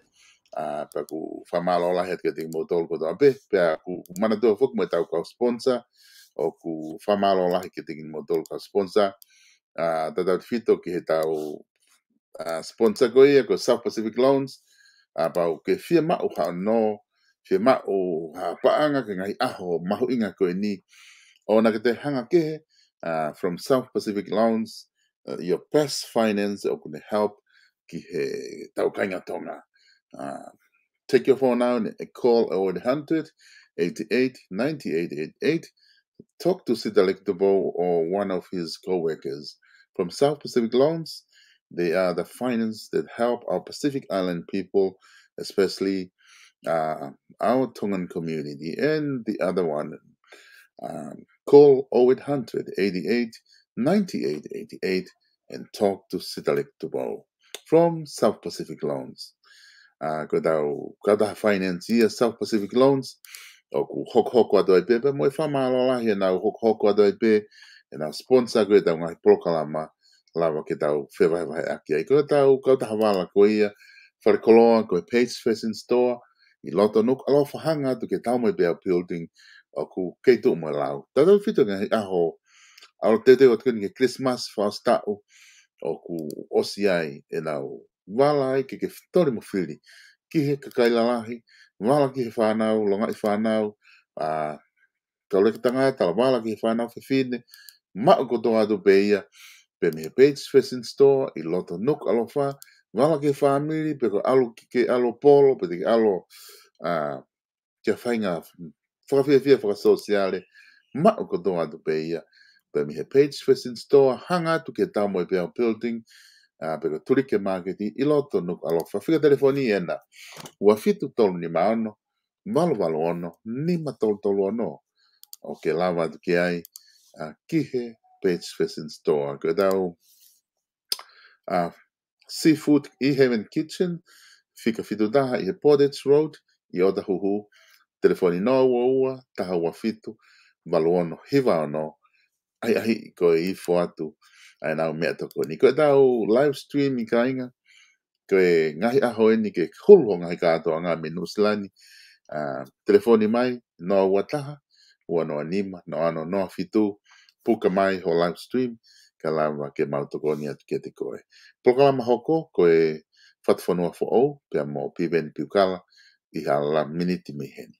la het samal hetkellä kun ko olkoon pe, peaaegu, mana to fok fuk, tau ka sponsa, oku famalo olla hetkellä kun muut olkoon sponsa, fito ki he tau sponsa koi, ko South Pacific Loans, a apau ke firma ha no, firma ha pa anga ke ngai aho mahu inga ko ni, ona ke te hanga ke, uh, from South Pacific Loans, uh, your best finance, okune help, ki he tau kainga tonga. take your phone now and call 0800 88 Talk to Sidalectable or one of his co workers from South Pacific Loans. They are the finance that help our Pacific Island people, especially uh, our Tongan community and the other one. Um, call 0800 88 and talk to Sitalek Tubao from South Pacific Loans. uh, ko tau kata financier South Pacific Loans, o ku hoko hoko atu aipe, pe moe whama alala he nau hoko hoko atu aipe, e nau sponsor koe tau ngai polokalama, lawa ke tau whewaewa he aki ai. Ko tau kata hawala koe ia, whare koloa koe Pace Fashion Store, i loto nuk alofa hanga tu ke tau moe bea building, o ku keitu umoe lau. Tau tau fitu ngai aho, alo tete o tukun ke Christmas, whaos tau, o ku osi ai e nau wala ke ke tori mo fili ki he kakai lahi wala ki he longa i whanau a ka leka tanga e tala wala ki he whanau fe ma o koto adu pe ia pe mehe page fashion store i loto nok alofa wala ki he pe ko alo ki ke alo polo pe te ki alo a kia whainga whakawhia whia whaka sociale ma o koto adu pe ia pe mehe page fashion store hanga to ke tamo e pe building pero loto no alo fa fika telefoni ena wa fitu tol ni maono valuvalu ono nima tol ono o ke lava atu ke ai a kihe page fashion store ko tau a seafood i heaven kitchen fika fitu da i he Road i ota huhu telefoni no wa ua ta ua fitu valu ono hiva ono ai ai ko i fo atu ai nau mea toko ni. Koe tau live stream i kainga, koe ngahi aho e, ni ke kulho ngahi kātoa ngā me Nusilani, ah, telefoni mai, noa wataha, ua noa nima, noa ano noa fitu, puka mai ho live stream, ka lawa ke mau toko ni atu ke koe. Programa hoko, koe fatfonua fo au, pia mo piven piukala, i hala miniti mihen.